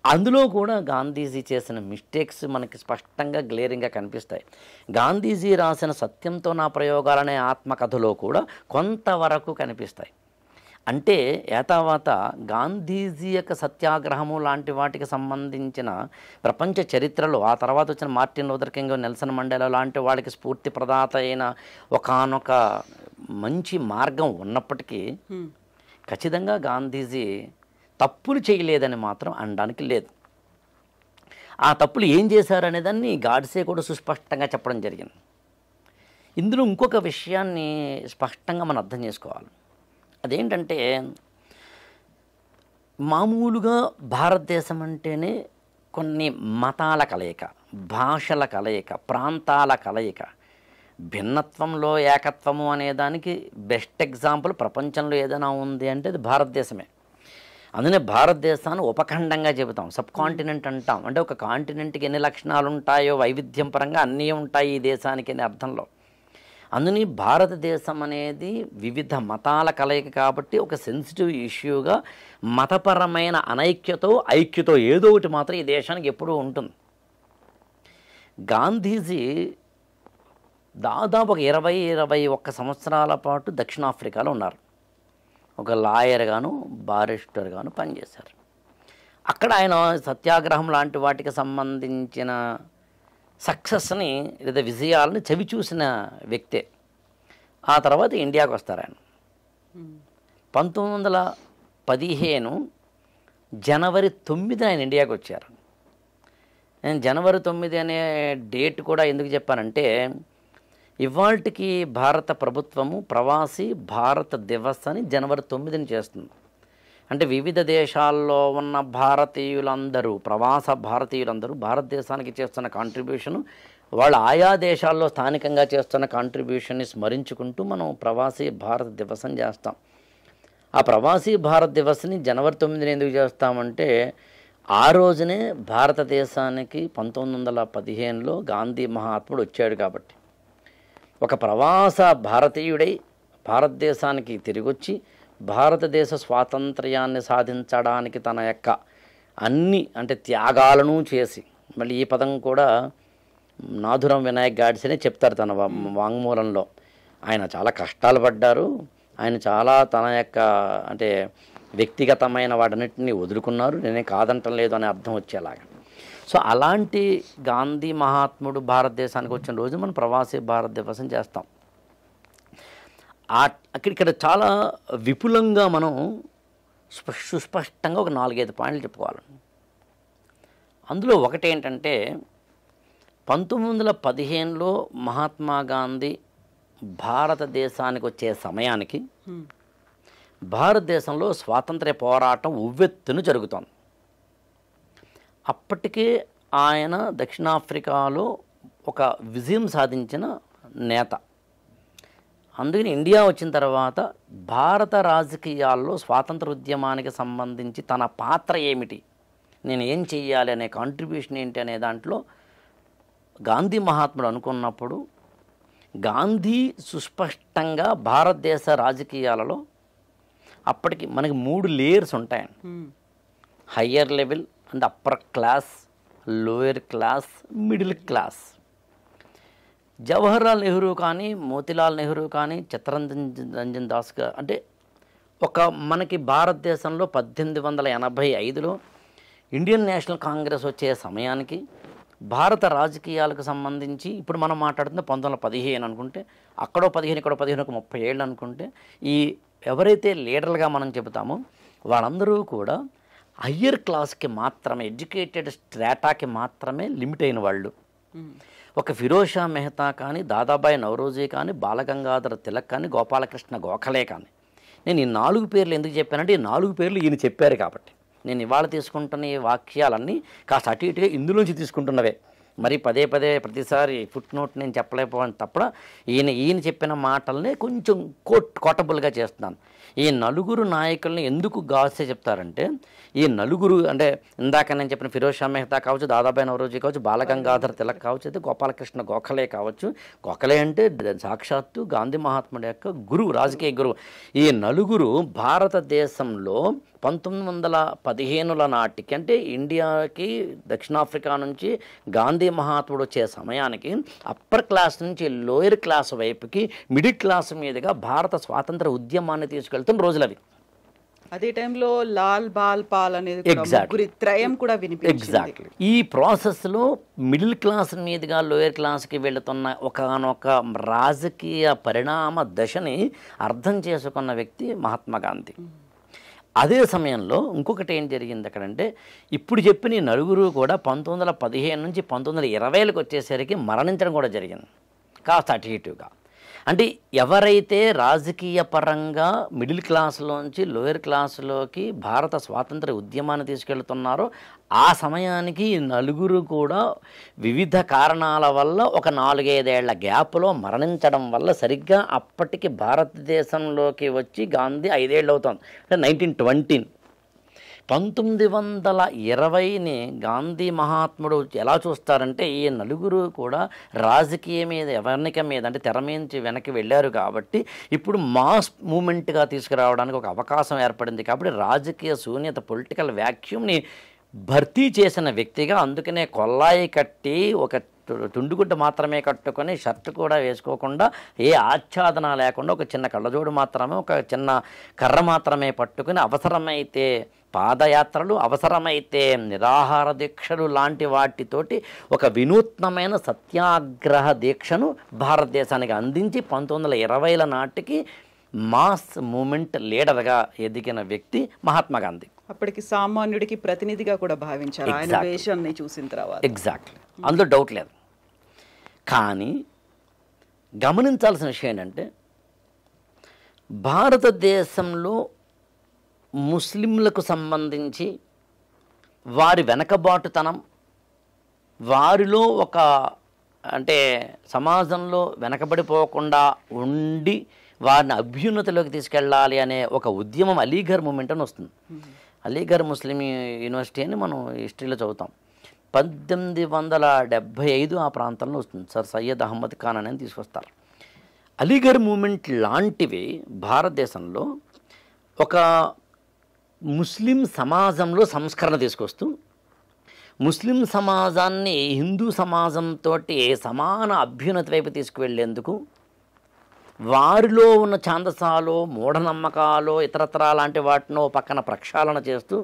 అందులో కూడా గాంధీజీ చేసిన మిస్టేక్స్ మనకి స్పష్టంగా గ్లేరింగ్గా కనిపిస్తాయి. గాంధీజీ రాసిన సత్యంతో నా ప్రయోగాలనే ఆత్మకథలో కూడా కొంతవరకు కనిపిస్తాయి. అంటే ఏతావాత గాంధీజీ యొక్క సత్యాగ్రహము లాంటి వాటికి సంబంధించిన ప్రపంచ చరిత్రలో ఆ తర్వాత వచ్చిన Martin Luther King Nelson Mandela లాంటి వాళ్ళకి స్ఫూర్తి ప్రదాత అయిన ఒకానొక మంచి మార్గం ఉన్నప్పటికీ ఖచ్చితంగా గాంధీజీ తప్పులు చేయలేదని మాత్రం అనడానికి లేదు. ఆ తప్పులు ఏం చేశారనే దాన్ని గాడ్సే కూడా సుస్పష్టంగా చెప్పడం జరిగింది. ఇందులో ఇంకొక విషయాన్ని స్పష్టంగా మనం అర్థం చేసుకోవాలి. అదేంటంటే మామూలుగా భారతదేశం అంటేనే కొన్ని మతాల కలయిక భాషల కలయిక ప్రాంతాల కలయిక భిన్నత్వంలో ఏకత్వము అనే దానికి బెస్ట్ ఎగ్జాంపుల్ ప్రపంచంలో ఏదైనా ఉంది అంటే అది భారతదేశమే. అందునే భారతదేశాన్ని ఉపఖండంగా చెబుతాం సబ్ కాంటినెంట్ అంటాం. అంటే ఒక కాంటినెంట్కి ఎన్ని లక్షణాలు ఉంటాయో వైవిధ్యం పరంగా అన్నీ ఉంటాయి ఈ దేశానికి అనే అర్థంలో. అందుని భారతదేశం అనేది వివిధ మతాల కలయిక కాబట్టి ఒక సెన్సిటివ్ ఇష్యూగా మతపరమైన అనైక్యతో ఐక్యతో ఏదో ఒకటి మాత్రం ఈ దేశానికి ఎప్పుడూ ఉంటుంది. గాంధీజీ దాదాపు ఒక ఇరవై ఇరవై ఒక్క సంవత్సరాల పాటు దక్షిణాఫ్రికాలో ఉన్నారు. ఒక లాయర్గాను బారిస్టర్గాను పనిచేశారు. అక్కడ ఆయన సత్యాగ్రహం లాంటి వాటికి సంబంధించిన సక్సెస్ని లేదా విజయాలని చవి చూసిన వ్యక్తే. ఆ తర్వాత ఇండియాకు వస్తారు ఆయన. పంతొమ్మిది వందల పదిహేను జనవరి తొమ్మిది ఆయన ఇండియాకి వచ్చారు. నేను జనవరి తొమ్మిది అనే డేట్ కూడా ఎందుకు చెప్పానంటే ఇవాళకి భారత ప్రభుత్వము ప్రవాసీ భారత దివస్ అని జనవరి తొమ్మిదిని చేస్తుంది. అంటే వివిధ దేశాల్లో ఉన్న భారతీయులందరూ ప్రవాస భారతీయులందరూ భారతదేశానికి చేస్తున్న కాంట్రిబ్యూషన్ వాళ్ళు ఆయా దేశాల్లో స్థానికంగా చేస్తున్న కాంట్రిబ్యూషన్ని స్మరించుకుంటూ మనం ప్రవాసీ భారత దివసం చేస్తాం. ఆ ప్రవాసీ భారత్ దివస్ని జనవరి తొమ్మిదిని ఎందుకు చేస్తామంటే ఆ రోజునే భారతదేశానికి పంతొమ్మిది వందల పదిహేనులో గాంధీ మహాత్ముడు వచ్చాడు కాబట్టి. ఒక ప్రవాస భారతీయుడై భారతదేశానికి తిరిగొచ్చి భారతదేశ స్వాతంత్ర్యాన్ని సాధించడానికి తన యొక్క అన్ని అంటే త్యాగాలను చేసి మళ్ళీ ఈ పదం కూడా నాథురం వినాయక్ గాడ్సనే చెప్తారు తన వాంగ్మూలంలో. ఆయన చాలా కష్టాలు పడ్డారు. ఆయన చాలా తన యొక్క అంటే వ్యక్తిగతమైన వాటన్నిటిని వదులుకున్నారు. నేనే కాదంటం లేదు అనే అర్థం వచ్చేలాగా. సో అలాంటి గాంధీ మహాత్ముడు భారతదేశానికి వచ్చిన రోజు మనం ప్రవాసీ భారత దివసం చేస్తాం. అక్కడ ఇక్కడ చాలా విపులంగా మనం స్ప- సుస్పష్టంగా ఒక నాలుగైదు పాయింట్లు చెప్పుకోవాలి. అందులో ఒకటి ఏంటంటే పంతొమ్మిది వందల పదిహేనులో మహాత్మా గాంధీ భారతదేశానికి వచ్చే సమయానికి భారతదేశంలో స్వాతంత్ర్య పోరాటం ఉవ్వెత్తున జరుగుతోంది. అప్పటికే ఆయన దక్షిణాఫ్రికాలో ఒక విజయం సాధించిన నేత. అందుకని ఇండియా వచ్చిన తర్వాత భారత రాజకీయాల్లో స్వాతంత్ర ఉద్యమానికి సంబంధించి తన పాత్ర ఏమిటి? నేను ఏం చెయ్యాలి అనే కాంట్రిబ్యూషన్ ఏంటి అనే దాంట్లో గాంధీ మహాత్ముడు అనుకున్నప్పుడు గాంధీ సుస్పష్టంగా భారతదేశ రాజకీయాలలో అప్పటికి మనకి మూడు లేయర్స్ ఉంటాయండి. Higher level and upper class lower class middle class. Jawaharlal Nehru కానీ మోతిలాల్ నెహ్రూ కానీ చిత్తరంజన్ రంజన్ దాస్ అంటే ఒక మనకి భారతదేశంలో పద్దెనిమిది వందల ఎనభై ఐదులో ఇండియన్ నేషనల్ కాంగ్రెస్ వచ్చే సమయానికి భారత రాజకీయాలకు సంబంధించి ఇప్పుడు మనం మాట్లాడుతున్న పంతొమ్మిది వందల పదిహేను అనుకుంటే అక్కడో పదిహేను ఇక్కడో పదిహేను ఒక ముప్పై ఏళ్ళు అనుకుంటే ఈ ఎవరైతే లీడర్లుగా మనం చెబుతామో వాళ్ళందరూ కూడా హయ్యర్ క్లాస్కి మాత్రమే ఎడ్యుకేటెడ్ స్ట్రాటాకి మాత్రమే లిమిట్ అయిన వాళ్ళు. ఒక ఫిరోజ్ షా మెహతా కానీ దాదాబాయి నవరోజీ కానీ బాలగంగాధర తిలక్ కానీ గోపాలకృష్ణ గోఖలే కానీ. నేను ఈ నాలుగు పేర్లు ఎందుకు చెప్పానంటే ఈ నాలుగు పేర్లు ఈయన చెప్పారు కాబట్టి. నేను ఇవాళ తీసుకుంటున్న ఈ వాక్యాలన్నీ కాస్త అటు ఇటుగా ఇందులోంచి తీసుకుంటున్నవే. మరి పదే పదే ప్రతిసారి ఫుట్ నోట్ నేను చెప్పలేకపోవని తప్ప ఈయన ఈయన చెప్పిన మాటల్ని కొంచెం కోట్ కోటబుల్గా చేస్తున్నాను. ఈ నలుగురు నాయకుల్ని ఎందుకు గాసే చెప్తారంటే ఈ నలుగురు అంటే ఇందాక నేను చెప్పిన ఫిరోజ్ షా మెహతా కావచ్చు దాదాబాయి నవరోజీ కావచ్చు బాలగంగాధర్ తిలక్ కావచ్చు అయితే గోపాలకృష్ణ గోఖలే కావచ్చు. గోఖలే అంటే సాక్షాత్తు గాంధీ మహాత్ముడి యొక్క గురువు రాజకీయ గురువు. ఈ నలుగురు భారతదేశంలో పంతొమ్మిది వందల పదిహేనుల నాటికి అంటే ఇండియాకి దక్షిణాఫ్రికా నుంచి గాంధీ మహాత్ముడు వచ్చే సమయానికి అప్పర్ క్లాస్ నుంచి లోయర్ క్లాస్ వైపుకి మిడిల్ క్లాస్ మీదుగా భారత స్వాతంత్ర ఉద్యమాన్ని తీసుకెళ్తున్న రోజులు అవి అదే టైంలో లాల్ బాల్ పాల్ అనేది. ముగ్గురి త్రయం కూడా వినిపించింది. ఎగ్జాక్ట్లీ ఈ ప్రాసెస్లో మిడిల్ క్లాస్ మీదుగా లోయర్ క్లాస్కి వెళుతున్న ఒకనొక రాజకీయ పరిణామ దశని అర్థం చేసుకున్న వ్యక్తి మహాత్మా గాంధీ. అదే సమయంలో ఇంకొకటి ఏం జరిగింది అక్కడంటే ఇప్పుడు చెప్పిన ఈ నలుగురు కూడా పంతొమ్మిది వందల పదిహేను నుంచి పంతొమ్మిది వందల ఇరవైలకు వచ్చేసరికి మరణించడం కూడా జరిగింది. కాస్త అటు ఇటుగా. అంటే ఎవరైతే రాజకీయ పరంగా మిడిల్ క్లాస్లోంచి లోయర్ క్లాసులోకి భారత స్వాతంత్ర ఉద్యమాన్ని తీసుకెళ్తున్నారో ఆ సమయానికి నలుగురు కూడా వివిధ కారణాల వల్ల ఒక నాలుగైదేళ్ళ గ్యాప్లో మరణించడం వల్ల సరిగ్గా అప్పటికి భారతదేశంలోకి వచ్చి గాంధీ ఐదేళ్ళు అవుతుంది అంటే నైన్టీన్ ట్వంటీన్ పంతొమ్మిది వందల ఇరవైని గాంధీ మహాత్ముడు ఎలా చూస్తారంటే ఈ నలుగురు కూడా రాజకీయ మీద ఎవర్నిక మీద అంటే తెర నుంచి వెనక్కి వెళ్ళారు కాబట్టి ఇప్పుడు మాస్ మూమెంట్గా తీసుకురావడానికి ఒక అవకాశం ఏర్పడింది కాబట్టి రాజకీయ శూన్యత పొలిటికల్ వ్యాక్యూమ్ని భర్తీ చేసిన వ్యక్తిగా అందుకనే కొల్లాయి కట్టి ఒక తుండుగుడ్డ మాత్రమే కట్టుకొని షర్ట్ కూడా వేసుకోకుండా ఏ ఆచ్ఛాదన లేకుండా ఒక చిన్న కళ్ళజోడు మాత్రమే ఒక చిన్న కర్ర మాత్రమే పట్టుకుని అవసరమైతే పాదయాత్రలు అవసరమైతే నిరాహార దీక్షలు లాంటి వాటితోటి ఒక వినూత్నమైన సత్యాగ్రహ దీక్షను భారతదేశానికి అందించి పంతొమ్మిది వందల ఇరవైల నాటికి మాస్ మూమెంట్ లీడర్గా ఎదిగిన వ్యక్తి మహాత్మా గాంధీ. అప్పటికి సామాన్యుడికి ప్రతినిధిగా కూడా భావించారు. ఆయన. వేషాన్ని చూసిన తర్వాత. ఎగ్జాక్ట్లీ అందులో డౌట్ లేదు. కానీ గమనించాల్సిన విషయం ఏంటంటే భారతదేశంలో ముస్లింలకు సంబంధించి వారి వెనకబాటుతనం వారిలో ఒక అంటే సమాజంలో వెనకబడిపోకుండా ఉండి వారిని అభ్యున్నతిలోకి తీసుకెళ్ళాలి అనే ఒక ఉద్యమం అలీఘర్ మూమెంట్ అని వస్తుంది. అలీఘర్ ముస్లిం యూనివర్సిటీ అని మనం హిస్టరీలో చదువుతాం. పద్దెనిమిది వందల డెబ్భై ఐదు ఆ ప్రాంతంలో వస్తుంది. సార్ సయ్యద్ అహ్మద్ ఖాన్ అనేది తీసుకొస్తారు. అలీఘర్ మూమెంట్ లాంటివి భారతదేశంలో ఒక ముస్లిం సమాజంలో సంస్కరణ తీసుకొస్తూ ముస్లిం సమాజాన్ని హిందూ సమాజంతో సమాన అభ్యున్నతి వైపు తీసుకువెళ్ళేందుకు వారిలో ఉన్న ఛాందసాలు మూఢనమ్మకాలు ఇతరత్ర లాంటి వాటినో పక్కన ప్రక్షాళన చేస్తూ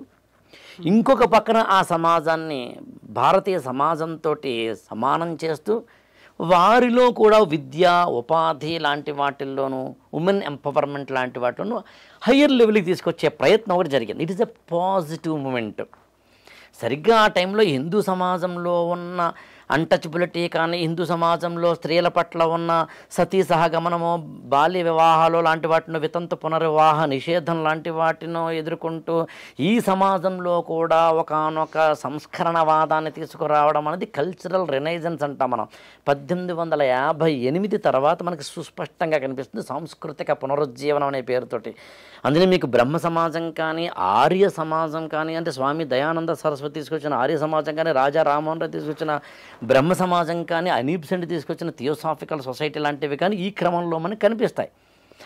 ఇంకొక పక్కన ఆ సమాజాన్ని భారతీయ సమాజంతో సమానం చేస్తూ వారిలో కూడా విద్య ఉపాధి లాంటి వాటిల్లోనూ ఉమెన్ ఎంపవర్మెంట్ లాంటి వాటిలోనూ హయ్యర్ లెవెల్కి తీసుకొచ్చే ప్రయత్నం ఒకటి జరిగింది. It is a positive moment సరిగ్గా ఆ టైంలో హిందూ సమాజంలో ఉన్న అన్టచబిలిటీ కానీ హిందూ సమాజంలో స్త్రీల పట్ల ఉన్న సతీ సహగమనము బాల్య వివాహాలు లాంటి వాటిని వితంతు పునర్వివాహ నిషేధం లాంటి వాటిను ఎదుర్కొంటూ ఈ సమాజంలో కూడా ఒకనొక సంస్కరణవాదాన్ని తీసుకురావడం అనేది కల్చరల్ రినైజెన్స్ అంటాం మనం. పద్దెనిమిది వందల యాభై ఎనిమిది తర్వాత మనకి సుస్పష్టంగా కనిపిస్తుంది సాంస్కృతిక పునరుజ్జీవనం అనే పేరుతోటి. అందులో మీకు బ్రహ్మ సమాజం కానీ ఆర్య సమాజం కానీ అంటే స్వామి దయానంద సరస్వతి తీసుకొచ్చిన ఆర్య సమాజం కానీ రాజా రామోహన్ రావు తీసుకొచ్చిన బ్రహ్మ సమాజం కానీ అనీబ్సెంట్ తీసుకొచ్చిన థియోసాఫికల్ సొసైటీ లాంటివి కానీ ఈ క్రమంలో మనకు కనిపిస్తాయి.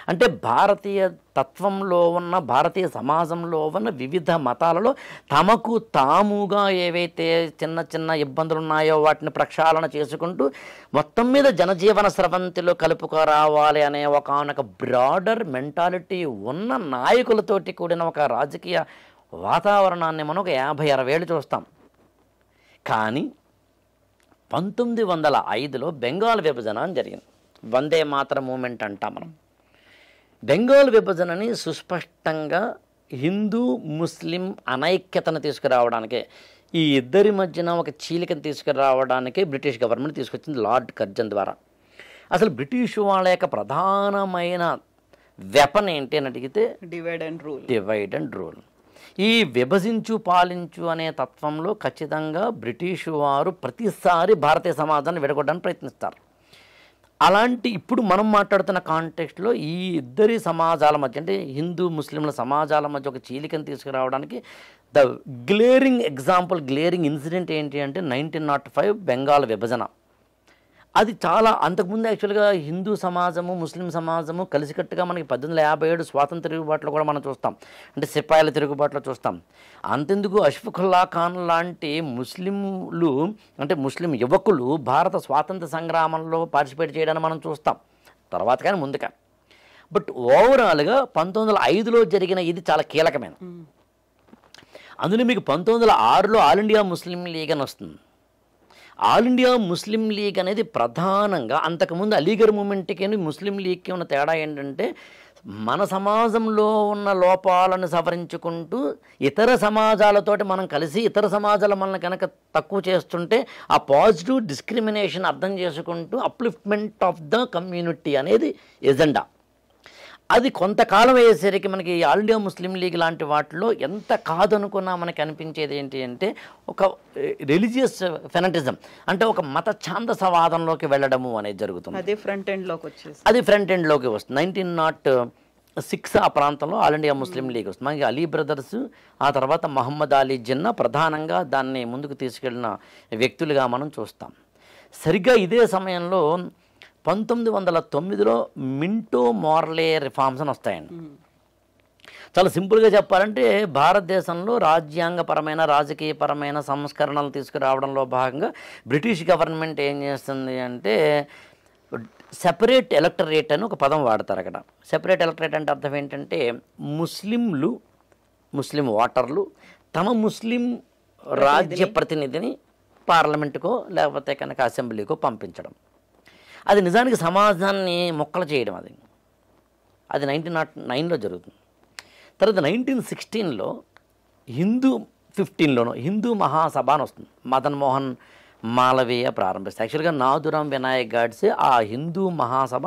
అంటే భారతీయ తత్వంలో ఉన్న భారతీయ సమాజంలో ఉన్న వివిధ మతాలలో తమకు తాముగా ఏవైతే చిన్న చిన్న ఇబ్బందులు ఉన్నాయో వాటిని ప్రక్షాళన చేసుకుంటూ మొత్తం మీద జనజీవన స్రవంతిలో కలుపుకురావాలి అనే ఒకనొక బ్రాడర్ మెంటాలిటీ ఉన్న నాయకులతోటి కూడిన ఒక రాజకీయ వాతావరణాన్ని మనం ఒక యాభై అరవై ఏళ్ళు చూస్తాం. కానీ పంతొమ్మిది వందల ఐదులో బెంగాల్ విభజన అని జరిగింది. వందే మాతర మూమెంట్ అంటాం మనం. బెంగాల్ విభజనని సుస్పష్టంగా హిందూ ముస్లిం అనైక్యతను తీసుకురావడానికే ఈ ఇద్దరి మధ్యన ఒక చీలికను తీసుకురావడానికే బ్రిటిష్ గవర్నమెంట్ తీసుకొచ్చింది లార్డ్ కర్జన్ ద్వారా. అసలు బ్రిటిష్ వాళ్ళ యొక్క ప్రధానమైన వెపన్ ఏంటి అని అడిగితే divide and rule divide and rule ఈ విభజించు పాలించు అనే తత్వంలో ఖచ్చితంగా బ్రిటిష్ వారు ప్రతిసారి భారతీయ సమాజాన్ని విడగొట్టడానికి ప్రయత్నిస్తారు. అలాంటి ఇప్పుడు మనం మాట్లాడుతున్న కాంటెక్స్ట్లో ఈ ఇద్దరి సమాజాల మధ్య అంటే హిందూ ముస్లింల సమాజాల మధ్య ఒక చీలికను తీసుకురావడానికి the glaring example glaring incident ఏంటి అంటే నైన్టీన్ నాట్ ఫైవ్ బెంగాల్ విభజన. అది చాలా అంతకుముందు యాక్చువల్గా హిందూ సమాజము ముస్లిం సమాజము కలిసికట్టుగా మనకి పద్దెనిమిది వందల యాభై ఏడు స్వాతంత్ర తిరుగుబాటులో కూడా మనం చూస్తాం. అంటే సిపాయిల తిరుగుబాటులో చూస్తాం. అంతెందుకు అష్ఫకుల్లా ఖాన్ లాంటి ముస్లింలు అంటే ముస్లిం యువకులు భారత స్వాతంత్ర సంగ్రామంలో పార్టిసిపేట్ చేయడాన్ని మనం చూస్తాం. తర్వాత కానీ ముందుగా. బట్ ఓవరాల్గా పంతొమ్మిది వందల ఐదులో జరిగిన ఇది చాలా కీలకమైన అందులో మీకు పంతొమ్మిది వందల ఆరులో ఆల్ ఇండియా ముస్లిం లీగ్ అని వస్తుంది. ఆల్ ఇండియా ముస్లిం లీగ్ అనేది ప్రధానంగా అంతకుముందు అలీగర్ మూమెంట్కి ముస్లిం లీగ్కి ఉన్న తేడా ఏంటంటే మన సమాజంలో ఉన్న లోపాలను సవరించుకుంటూ ఇతర సమాజాలతోటి మనం కలిసి ఇతర సమాజాలు మనల్ని కనుక తక్కువ చేస్తుంటే ఆ పాజిటివ్ డిస్క్రిమినేషన్ అర్థం చేసుకుంటూ అప్లిఫ్ట్మెంట్ ఆఫ్ ద కమ్యూనిటీ అనేది ఎజెండా అది కొంతకాలం అయ్యేసరికి మనకి ఆల్ ఇండియా ముస్లిం లీగ్ లాంటి వాటిలో ఎంత కాదనుకున్నా మనకి అనిపించేది ఏంటి అంటే ఒక రిలీజియస్ ఫెనటిజం. అంటే ఒక మత ఛాందసవాదంలోకి వెళ్ళడము అనేది జరుగుతుంది. అదే ఫ్రంట్ ఎండ్లోకి వచ్చేసి అది ఫ్రంట్ ఎండ్లోకి వస్తుంది. నైన్టీన్ నాట్ సిక్స్ ఆ ప్రాంతంలో ఆల్ ఇండియా ముస్లిం లీగ్ వస్తుంది. మనకి అలీ బ్రదర్స్ ఆ తర్వాత మహమ్మద్ అలీ జిన్నా ప్రధానంగా దాన్ని ముందుకు తీసుకెళ్ళిన వ్యక్తులుగా మనం చూస్తాం. సరిగ్గా ఇదే సమయంలో పంతొమ్మిది వందల తొమ్మిదిలో మింటో మోర్లే రిఫార్మ్స్ అని వస్తాయండి. చాలా సింపుల్గా చెప్పాలంటే భారతదేశంలో రాజ్యాంగపరమైన రాజకీయపరమైన సంస్కరణలు తీసుకురావడంలో భాగంగా బ్రిటిష్ గవర్నమెంట్ ఏం చేస్తుంది అంటే సెపరేట్ ఎలక్టరేట్ అని ఒక పదం వాడతారు అక్కడ. సెపరేట్ ఎలక్టరేట్ అంటే అర్థం ఏంటంటే ముస్లింలు ముస్లిం ఓటర్లు తమ ముస్లిం రాజ్య ప్రతినిధిని పార్లమెంటుకో లేకపోతే కనుక అసెంబ్లీకో పంపించడం. అది నిజానికి సమాజాన్ని మొక్కలు చేయడం అది. అది నైన్టీన్ నాట్ నైన్లో జరుగుతుంది. తర్వాత నైన్టీన్ సిక్స్టీన్లో హిందూ ఫిఫ్టీన్లోనో హిందూ మహాసభ అని వస్తుంది. మదన్ మోహన్ మాలవీయ ప్రారంభిస్తుంది యాక్చువల్గా నాదురాం వినాయక్ గాడ్సే ఆ హిందూ మహాసభ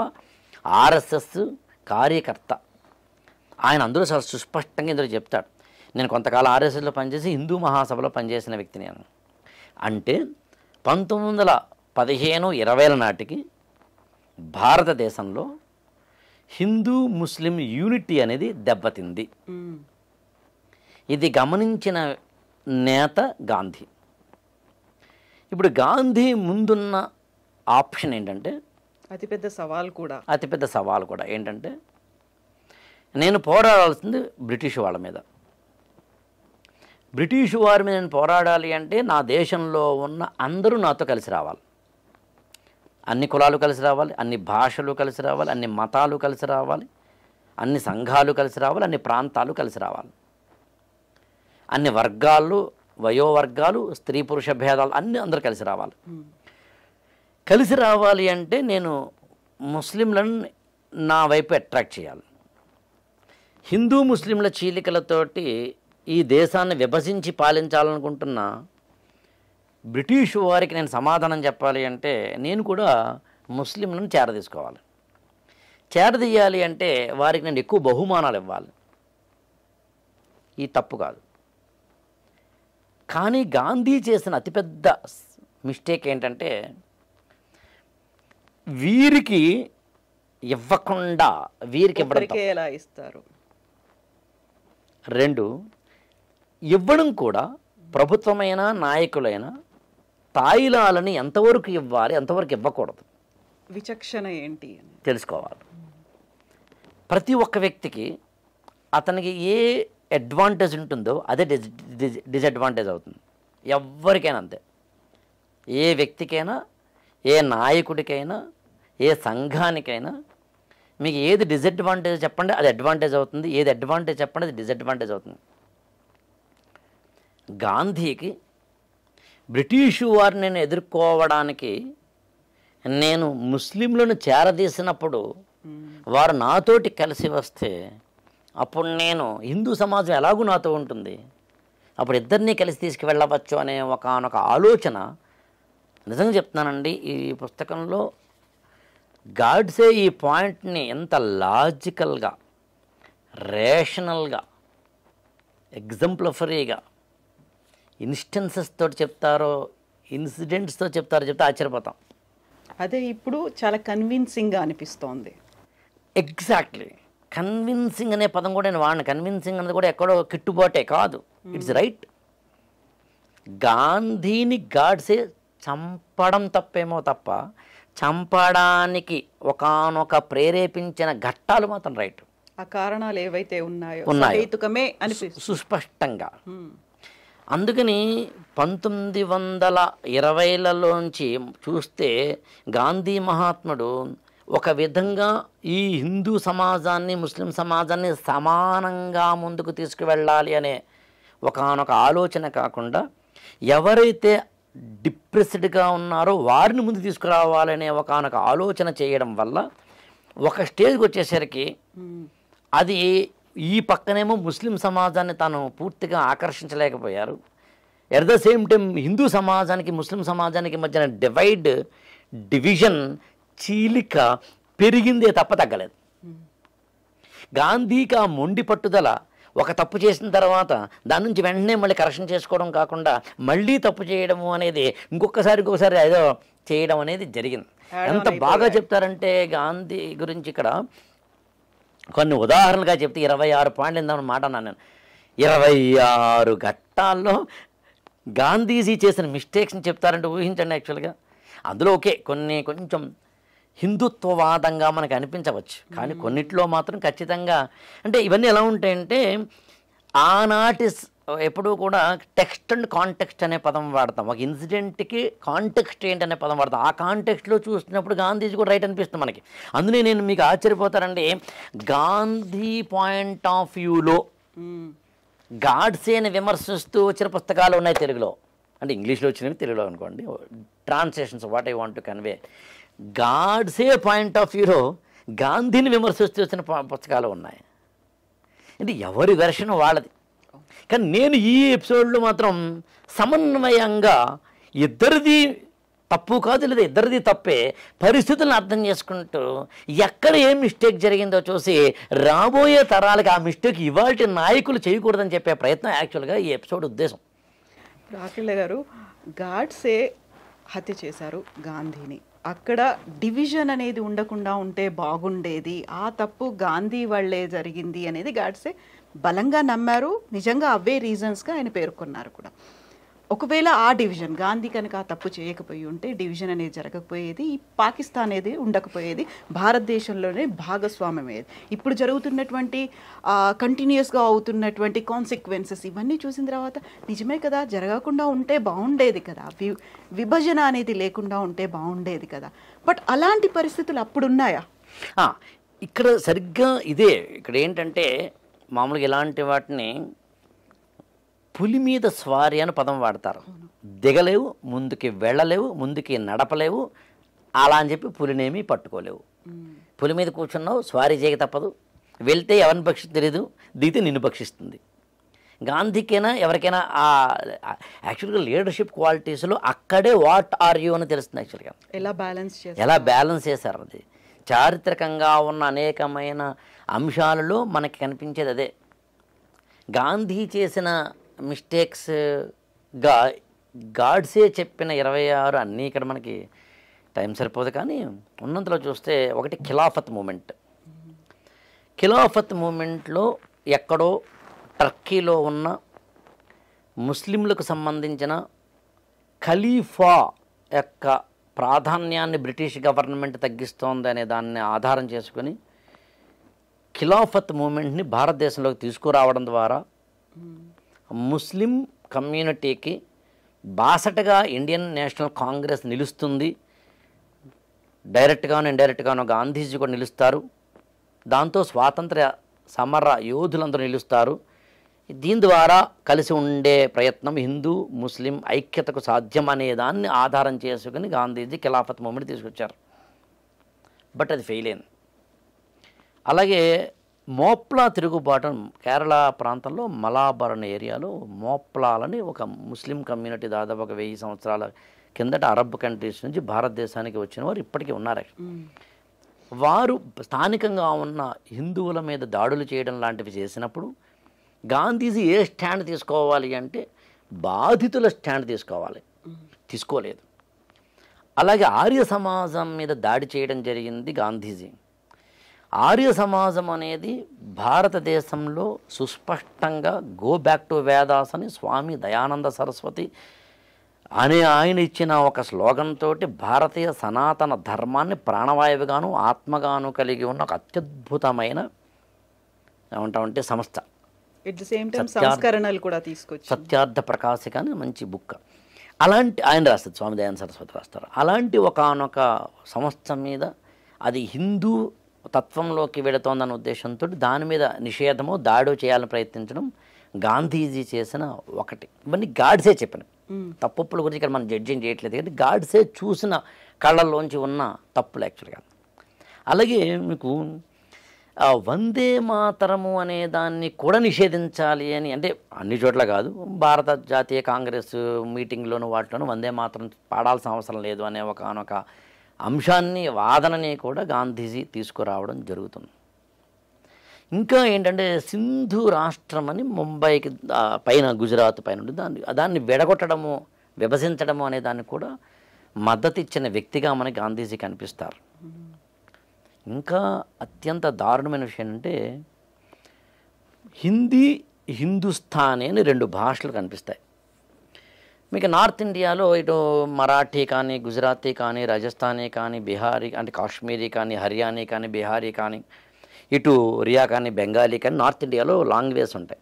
ఆర్ఎస్ఎస్ కార్యకర్త. ఆయన అందులో చాలా సుస్పష్టంగా ఇందులో చెప్తాడు. నేను కొంతకాలం ఆర్ఎస్ఎస్లో పనిచేసి హిందూ మహాసభలో పనిచేసిన వ్యక్తిని నేను. అంటే పంతొమ్మిది వందల పదిహేను ఇరవైల నాటికి భారతదేశంలో హిందూ ముస్లిం యూనిటీ అనేది దెబ్బతింది. ఇది గమనించిన నేత గాంధీ. ఇప్పుడు గాంధీ ముందున్న ఆప్షన్ ఏంటంటే అతిపెద్ద సవాల్ కూడా. అతిపెద్ద సవాల్ కూడా ఏంటంటే నేను పోరాడాల్సింది బ్రిటిష్ వాళ్ళ మీద. బ్రిటిష్ వారి మీద నేను పోరాడాలి అంటే నా దేశంలో ఉన్న అందరూ నాతో కలిసి రావాలి. అన్ని కులాలు కలిసి రావాలి అన్ని భాషలు కలిసి రావాలి అన్ని మతాలు కలిసి రావాలి అన్ని సంఘాలు కలిసి రావాలి అన్ని ప్రాంతాలు కలిసి రావాలి. అన్ని వర్గాలు వయోవర్గాలు స్త్రీ పురుష భేదాలు అన్ని అందరూ కలిసి రావాలి. కలిసి రావాలి అంటే నేను ముస్లింలను నా వైపు అట్రాక్ట్ చేయాలి. హిందూ ముస్లింల చీలికలతోటి ఈ దేశాన్ని విభజించి పాలించాలనుకుంటున్నా బ్రిటిష్ వారికి నేను సమాధానం చెప్పాలి అంటే నేను కూడా ముస్లింలను చేరదీసుకోవాలి. చేరదీయాలి అంటే వారికి నేను ఎక్కువ బహుమానాలు ఇవ్వాలి. ఈ తప్పు కాదు. కానీ గాంధీ చేసిన అతిపెద్ద మిస్టేక్ ఏంటంటే వీరికి ఇవ్వకుండా వీరికి ఇవ్వడం ఎలా ఇస్తారు? రెండు ఇవ్వడం కూడా ప్రభుత్వమైన నాయకులైన తాయిలాలని ఎంతవరకు ఇవ్వాలి ఎంతవరకు ఇవ్వకూడదు. విచక్షణ ఏంటి అని. తెలుసుకోవాలి. ప్రతి ఒక్క వ్యక్తికి అతనికి ఏ అడ్వాంటేజ్ ఉంటుందో అదే డిసడ్వాంటేజ్ అవుతుంది. ఎవరికైనా అంతే. ఏ వ్యక్తికైనా ఏ నాయకుడికైనా ఏ సంఘానికైనా మీకు ఏది డిసడ్వాంటేజ్ చెప్పండి అది అడ్వాంటేజ్ అవుతుంది. ఏది అడ్వాంటేజ్ చెప్పండి అది డిసడ్వాంటేజ్ అవుతుంది. గాంధీకి బ్రిటిషు వారిని నేను ఎదుర్కోవడానికి నేను ముస్లింలను చేరదీసినప్పుడు వారు నాతోటి కలిసి వస్తే అప్పుడు నేను హిందూ సమాజం ఎలాగూ నాతో ఉంటుంది. అప్పుడు ఇద్దరినీ కలిసి తీసుకువెళ్ళవచ్చు అనే ఒకనొక ఆలోచన. నిజంగా చెప్తున్నానండి ఈ పుస్తకంలో గాడ్సే ఈ పాయింట్ని ఎంత లాజికల్గా రేషనల్గా ఎగ్జంప్లఫరీగా ఇన్స్టెన్సెస్ తోటి చెప్తారో ఇన్సిడెంట్స్తో చెప్తారో చెప్తే ఆశ్చర్యపోతాం. అదే ఇప్పుడు చాలా కన్విన్సింగ్గా అనిపిస్తోంది. ఎగ్జాక్ట్లీ కన్విన్సింగ్ అనే పదం కూడా నేను వాడిన. కన్విన్సింగ్ అనేది కూడా ఎక్కడో కిట్టుబాటే కాదు. ఇట్స్ రైట్ గాంధీని గాడ్సే చంపడం తప్పేమో తప్ప చంపడానికి ఒకానొక ప్రేరేపించిన ఘట్టాలు మాత్రం రైట్ ఆ కారణాలు ఏవైతే ఉన్నాయో ఉన్నాయో. సుస్పష్టంగా. ఉమ్. అందుకని పంతొమ్మిది వందల ఇరవైలలోంచి చూస్తే గాంధీ మహాత్ముడు ఒక విధంగా ఈ హిందూ సమాజాన్ని ముస్లిం సమాజాన్ని సమానంగా ముందుకు తీసుకువెళ్ళాలి అనే ఒకనొక ఆలోచన కాకుండా ఎవరైతే డిప్రెస్డ్గా ఉన్నారో వారిని ముందు తీసుకురావాలనే ఒకనొక ఆలోచన చేయడం వల్ల ఒక స్టేజ్కి వచ్చేసరికి. అది ఈ పక్కనేమో ముస్లిం సమాజాన్ని తాను పూర్తిగా ఆకర్షించలేకపోయారు. At the same time Hindu సమాజానికి ముస్లిం సమాజానికి మధ్యన డివైడ్ డివిజన్ చీలిక పెరిగిందే తప్ప తగ్గలేదు. గాంధీకి ఆ మొండి పట్టుదల ఒక తప్పు చేసిన తర్వాత దాని నుంచి వెంటనే మళ్ళీ కరెక్షన్ చేసుకోవడం కాకుండా మళ్ళీ తప్పు చేయడము అనేది ఇంకొకసారి ఇంకొకసారి ఏదో చేయడం అనేది జరిగింది. ఎంత బాగా. చెప్తారంటే గాంధీ గురించి ఇక్కడ కొన్ని ఉదాహరణలుగా చెప్తే ఇరవై ఆరు పాయింట్లు ఇందామని మాట అన్నాను నేను. ఇరవై ఆరు ఘట్టాల్లో గాంధీజీ చేసిన మిస్టేక్స్ని చెప్తారంటే ఊహించండి యాక్చువల్గా అందులో ఓకే కొన్ని కొంచెం హిందుత్వవాదంగా మనకు అనిపించవచ్చు. కానీ కొన్నిట్లో మాత్రం ఖచ్చితంగా అంటే ఇవన్నీ ఎలా ఉంటాయంటే ఆనాటి ఎప్పుడూ కూడా టెక్స్ట్ అండ్ కాంటెక్స్ట్ అనే పదం వాడతాం. ఒక ఇన్సిడెంట్కి కాంటెక్స్ట్ ఏంటనే పదం వాడతాం. ఆ కాంటెక్స్ట్లో చూసినప్పుడు గాంధీజీ కూడా రైట్ అనిపిస్తుంది మనకి. అందుకే నేను మీకు ఆశ్చర్యపోతానండి. గాంధీ పాయింట్ ఆఫ్ వ్యూలో. గాడ్సేని విమర్శిస్తూ వచ్చిన పుస్తకాలు ఉన్నాయి తెలుగులో. అంటే ఇంగ్లీష్లో వచ్చినవి తెలుగులో అనుకోండి. Translations what I want to convey. Godse point of వ్యూలో గాంధీని విమర్శిస్తూ వచ్చిన పుస్తకాలు ఉన్నాయి. అంటే ఎవరి వెర్షన్ వాళ్ళది? కానీ నేను ఈ ఎపిసోడ్లో మాత్రం సమన్వయంగా ఇద్దరిది తప్పు కాదు లేదా ఇద్దరిది తప్పే పరిస్థితులను అర్థం చేసుకుంటూ ఎక్కడ ఏం మిస్టేక్ జరిగిందో చూసి రాబోయే తరాలకు ఆ మిస్టేక్ ఇవాళ నాయకులు చేయకూడదని చెప్పే ప్రయత్నం యాక్చువల్గా ఈ ఎపిసోడ్ ఉద్దేశం. ఇప్పుడు గారు గాడ్సే హత్య చేశారు గాంధీని. అక్కడ డివిజన్ అనేది ఉండకుండా ఉంటే బాగుండేది. ఆ తప్పు గాంధీ వల్లే జరిగింది అనేది గాడ్సే బలంగా నమ్మారు నిజంగా అవే రీజన్స్గా ఆయన పేర్కొన్నారు కూడా. ఒకవేళ ఆ డివిజన్ గాంధీ కనుక ఆ తప్పు చేయకపోయి ఉంటే డివిజన్ అనేది జరగకపోయేది ఈ పాకిస్తాన్ అనేది ఉండకపోయేది భారతదేశంలోనే భాగస్వామ్యం అయ్యేది ఇప్పుడు జరుగుతున్నటువంటి కంటిన్యూస్గా అవుతున్నటువంటి కాన్సిక్వెన్సెస్ ఇవన్నీ చూసిన తర్వాత నిజమే కదా జరగకుండా ఉంటే బాగుండేది కదా వి విభజన అనేది లేకుండా ఉంటే బాగుండేది కదా. బట్ అలాంటి పరిస్థితులు అప్పుడు ఉన్నాయా ఇక్కడ సరిగ్గా ఇదే ఇక్కడ ఏంటంటే మామూలుగా ఇలాంటి వాటిని పులి మీద స్వారీ అని పదం వాడతారు. దిగలేవు ముందుకి వెళ్ళలేవు ముందుకి నడపలేవు అలా అని చెప్పి పులినేమి పట్టుకోలేవు. పులి మీద కూర్చున్నావు స్వారీ చేయక తప్పదు. వెళ్తే ఎవరిని భక్షి తెలియదు దిగితే నిన్ను భక్షిస్తుంది గాంధీకైనా ఎవరికైనా ఆ యాక్చువల్గా లీడర్షిప్ క్వాలిటీస్లో అక్కడే వాట్ ఆర్ యూ అని తెలుస్తుంది యాక్చువల్గా. ఎలా బ్యాలెన్స్ ఎలా బ్యాలెన్స్ చేశారు అది? చారిత్రకంగా ఉన్న అనేకమైన అంశాలలో మనకి కనిపించేది అదే. గాంధీ చేసిన మిస్టేక్స్గా గాడ్సే చెప్పిన ఇరవై ఆరు అన్నీ ఇక్కడ మనకి టైం సరిపోదు కానీ ఉన్నంతలో చూస్తే ఒకటి ఖిలాఫత్ మూమెంట్. ఖిలాఫత్ మూమెంట్లో ఎక్కడో టర్కీలో ఉన్న ముస్లింలకు సంబంధించిన ఖలీఫా యొక్క ప్రాధాన్యాన్ని బ్రిటిష్ గవర్నమెంట్ తగ్గిస్తోంది అనే దాన్ని ఆధారం చేసుకొని ఖిలాఫత్ మూమెంట్ని భారతదేశంలోకి తీసుకురావడం ద్వారా ముస్లిం కమ్యూనిటీకి బాసటగా ఇండియన్ నేషనల్ కాంగ్రెస్ నిలుస్తుంది. డైరెక్ట్గాను ఇండైరెక్ట్గాను గాంధీజీ కూడా నిలుస్తారు. దాంతో స్వాతంత్ర సమర యోధులందరూ నిలుస్తారు. దీని ద్వారా కలిసి ఉండే ప్రయత్నం హిందూ ముస్లిం ఐక్యతకు సాధ్యం అనే దాన్ని ఆధారం చేసుకుని గాంధీజీ ఖిలాఫత్ మూమెంట్ తీసుకొచ్చారు. బట్ అది ఫెయిల్ అయింది. అలాగే మోప్లా తిరుగుబాటు కేరళ ప్రాంతంలో మలాబార్ అనే ఏరియాలో మోప్లాలని ఒక ముస్లిం కమ్యూనిటీ దాదాపు ఒక వెయ్యి సంవత్సరాల కిందట అరబ్ కంట్రీస్ నుంచి భారతదేశానికి వచ్చిన వారు ఇప్పటికీ ఉన్నారు వారు స్థానికంగా ఉన్న హిందువుల మీద దాడులు చేయడం లాంటివి చేసినప్పుడు గాంధీజీ ఏ స్టాండ్ తీసుకోవాలి అంటే బాధితుల స్టాండ్ తీసుకోవాలి. తీసుకోలేదు. అలాగే ఆర్య సమాజం మీద దాడి చేయడం జరిగింది గాంధీజీ. ఆర్య సమాజం అనేది భారతదేశంలో సుస్పష్టంగా గో బ్యాక్ టు వేదాస్ అని స్వామి దయానంద సరస్వతి అనే ఆయన ఇచ్చిన ఒక స్లోగన్ భారతీయ సనాతన ధర్మాన్ని ప్రాణవాయువుగాను ఆత్మగాను కలిగి ఉన్న ఒక అత్యద్భుతమైన ఏమంటామంటే సంస్థ. ఎట్ ద సేమ్ టైం సత్యార్థ- సంస్కరణలు కూడా తీసుకొచ్చి సత్యార్థ ప్రకాశిక అని మంచి బుక్. అలాంటి ఆయన రాస్తారు స్వామి దయానంద సరస్వతి రాస్తారు. అలాంటి ఒకనొక సంస్థ మీద అది హిందూ తత్వంలోకి వెళుతోందన్న ఉద్దేశంతో దాని మీద నిషేధము దాడి చేయాలని ప్రయత్నించడం గాంధీజీ చేసిన ఒకటి. ఇవన్నీ గాడ్సే చెప్పిన. తప్పుల గురించి ఇక్కడ మనం జడ్జింగ్ చేయట్లేదు. కానీ గాడ్సే చూసిన కళ్ళల్లోంచి ఉన్న తప్పులు యాక్చువల్గా అలాగే మీకు వందే మాతరము అనే దాన్ని కూడా నిషేధించాలి అని అంటే అన్ని చోట్ల కాదు భారత జాతీయ కాంగ్రెస్ మీటింగ్లోను వాటిలోనూ వందే మాతరం పాడాల్సిన అవసరం లేదు అనే ఒకనొక అంశాన్ని వాదనని కూడా గాంధీజీ తీసుకురావడం జరుగుతుంది. ఇంకా ఏంటంటే సింధు రాష్ట్రం అని ముంబైకి పైన గుజరాత్ పైన ఉంటుంది దాన్ని దాన్ని విడగొట్టడము విభజించడము అనే దాన్ని కూడా మద్దతు ఇచ్చిన వ్యక్తిగా మనకి గాంధీజీ కనిపిస్తారు. ఇంకా అత్యంత దారుణమైన విషయం అంటే హిందీ హిందుస్థానీ అని రెండు భాషలు కనిపిస్తాయి. మీకు నార్త్ ఇండియాలో ఇటు మరాఠీ కానీ గుజరాతీ కానీ రాజస్థానీ కానీ బీహారీ అంటే కాశ్మీరీ కానీ హర్యానీ కానీ బీహారీ కానీ ఇటు ఒరియా కానీ బెంగాలీ కానీ నార్త్ ఇండియాలో లాంగ్వేజ్ ఉంటాయి.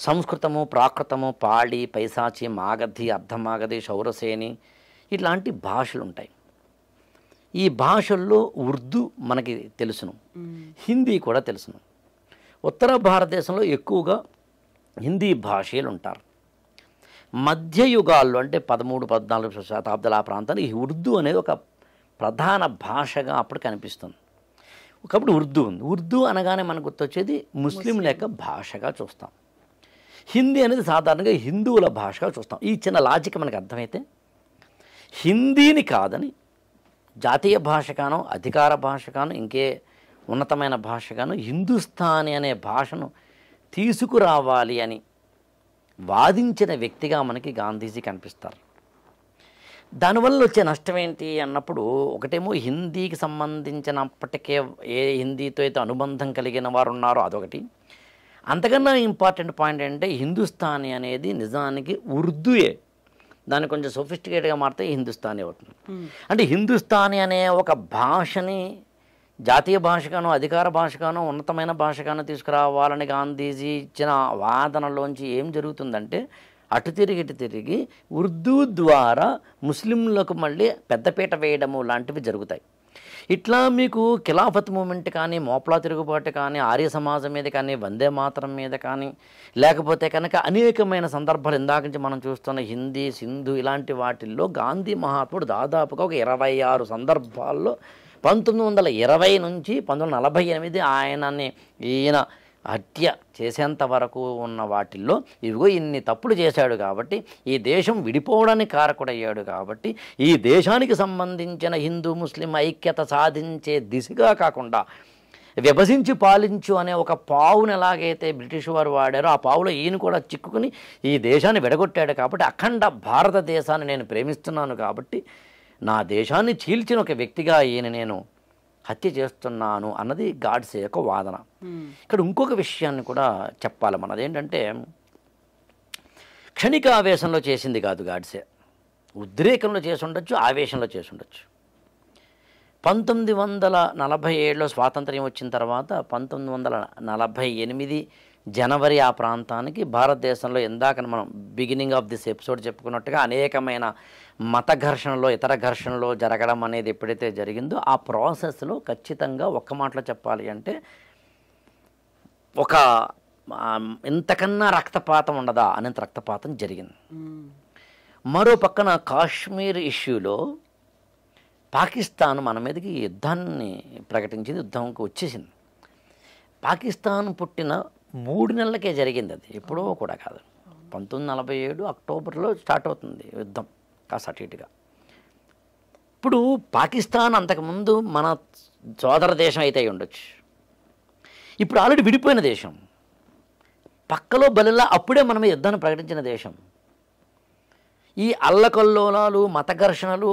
సంస్కృతము ప్రాకృతము పాడి పైసాచి మాగధి అర్ధమాగధి శౌరసేని ఇట్లాంటి భాషలు ఉంటాయి. ఈ భాషల్లో ఉర్దూ మనకి తెలుసును. హిందీ కూడా తెలుసును. ఉత్తర భారతదేశంలో ఎక్కువగా హిందీ భాషీయులు ఉంటారు. మధ్యయుగాల్లో అంటే పదమూడు పద్నాలుగు శతాబ్దాల ఆ ప్రాంతానికి ఈ ఉర్దూ అనేది ఒక ప్రధాన భాషగా అప్పుడు కనిపిస్తుంది. ఒకప్పుడు ఉర్దూ ఉంది. ఉర్దూ అనగానే మనకు గుర్తొచ్చేది ముస్లిం లేక భాషగా చూస్తాం. హిందీ అనేది సాధారణంగా హిందువుల భాషగా చూస్తాం. ఈ చిన్న లాజిక్ మనకు అర్థమైతే హిందీని కాదని జాతీయ భాషగానో అధికార భాషగానో ఇంకే ఉన్నతమైన భాషగాను హిందుస్థానీ అనే భాషను తీసుకురావాలి అని వాదించిన వ్యక్తిగా మనకి గాంధీజీ కనిపిస్తారు. దానివల్ల వచ్చే నష్టం ఏంటి అన్నప్పుడు ఒకటేమో హిందీకి సంబంధించినప్పటికే ఏ హిందీతో అయితే అనుబంధం కలిగిన వారు ఉన్నారో అదొకటి. అంతకన్నా ఇంపార్టెంట్ పాయింట్ ఏంటంటే హిందుస్థానీ అనేది నిజానికి ఉర్దూయే. దాన్ని కొంచెం సొఫిస్టికేట్గా మారితే హిందుస్థానీ అవుతుంది. అంటే హిందుస్థానీ అనే ఒక భాషని జాతీయ భాషగానో అధికార భాషగానో ఉన్నతమైన భాషగానో తీసుకురావాలని గాంధీజీ ఇచ్చిన వాదనలోంచి ఏం జరుగుతుందంటే అటు తిరిగి ఇటు తిరిగి ఉర్దూ ద్వారా ముస్లింలకు మళ్ళీ పెద్దపీట వేయడము లాంటివి జరుగుతాయి. ఇట్లా మీకు ఖిలాఫత్ మూమెంట్ కానీ మోప్లా తిరుగుబాటు కానీ ఆర్య సమాజం మీద కానీ వందే మాతరం మీద కానీ లేకపోతే కనుక అనేకమైన సందర్భాలు ఇందాక నుంచి మనం చూస్తున్న హిందీ సింధు ఇలాంటి వాటిల్లో గాంధీ మహాత్ముడు దాదాపుగా ఒక ఇరవై ఆరు సందర్భాల్లో పంతొమ్మిది వందల ఇరవై నుంచి పంతొమ్మిది వందల నలభై ఎనిమిది ఆయనని ఈయన హత్య చేసేంత వరకు ఉన్న వాటిల్లో ఇదిగో ఇన్ని తప్పులు చేశాడు కాబట్టి ఈ దేశం విడిపోవడానికి కారకుడయ్యాడు కాబట్టి ఈ దేశానికి సంబంధించిన హిందూ ముస్లిం ఐక్యత సాధించే దిశగా కాకుండా విభజించి పాలించు అనే ఒక పావును ఎలాగైతే బ్రిటిష్ వారు వాడారో ఆ పావులో ఈయన కూడా చిక్కుకుని ఈ దేశాన్ని విడగొట్టాడు కాబట్టి అఖండ భారతదేశాన్ని నేను ప్రేమిస్తున్నాను కాబట్టి నా దేశాన్ని చీల్చిన ఒక వ్యక్తిగా ఈయన నేను హత్య చేస్తున్నాను అన్నది గాడ్సే యొక్క వాదన. ఇక్కడ ఇంకొక విషయాన్ని కూడా చెప్పాలి మనది ఏంటంటే క్షణిక ఆవేశంలో చేసింది కాదు గాడ్సే. ఉద్రేకంలో చేసి ఉండొచ్చు ఆవేశంలో చేసి ఉండొచ్చు. పంతొమ్మిది వందల నలభై ఏడులో స్వాతంత్ర్యం వచ్చిన తర్వాత పంతొమ్మిది వందల నలభై ఎనిమిది జనవరి ఆ ప్రాంతానికి భారతదేశంలో ఇందాక మనం బిగినింగ్ ఆఫ్ దిస్ ఎపిసోడ్ చెప్పుకున్నట్టుగా అనేకమైన మత ఘర్షణలో ఇతర ఘర్షణలో జరగడం అనేది ఎప్పుడైతే జరిగిందో ఆ ప్రాసెస్లో ఖచ్చితంగా ఒక్క మాటలో చెప్పాలి అంటే ఒక ఇంతకన్నా రక్తపాతం ఉండదా? అనేంత రక్తపాతం జరిగింది. మరో పక్కన కాశ్మీర్ ఇష్యూలో పాకిస్తాన్ మన మీదకి యుద్ధాన్ని ప్రకటించింది యుద్ధంకి వచ్చేసింది. పాకిస్తాన్ పుట్టిన మూడు నెలలకే జరిగింది అది. ఎప్పుడో కూడా కాదు. పంతొమ్మిది నలభై ఏడు అక్టోబర్లో స్టార్ట్ అవుతుంది యుద్ధం. కాస్త అటు ఇటుగా. ఇప్పుడు పాకిస్తాన్ అంతకుముందు మన సోదర దేశం అయితే ఉండొచ్చు. ఇప్పుడు ఆల్రెడీ విడిపోయిన దేశం. పక్కలో బలిలా అప్పుడే మనం యుద్ధాన్ని ప్రకటించిన దేశం. ఈ అల్లకల్లోలాలు మత ఘర్షణలు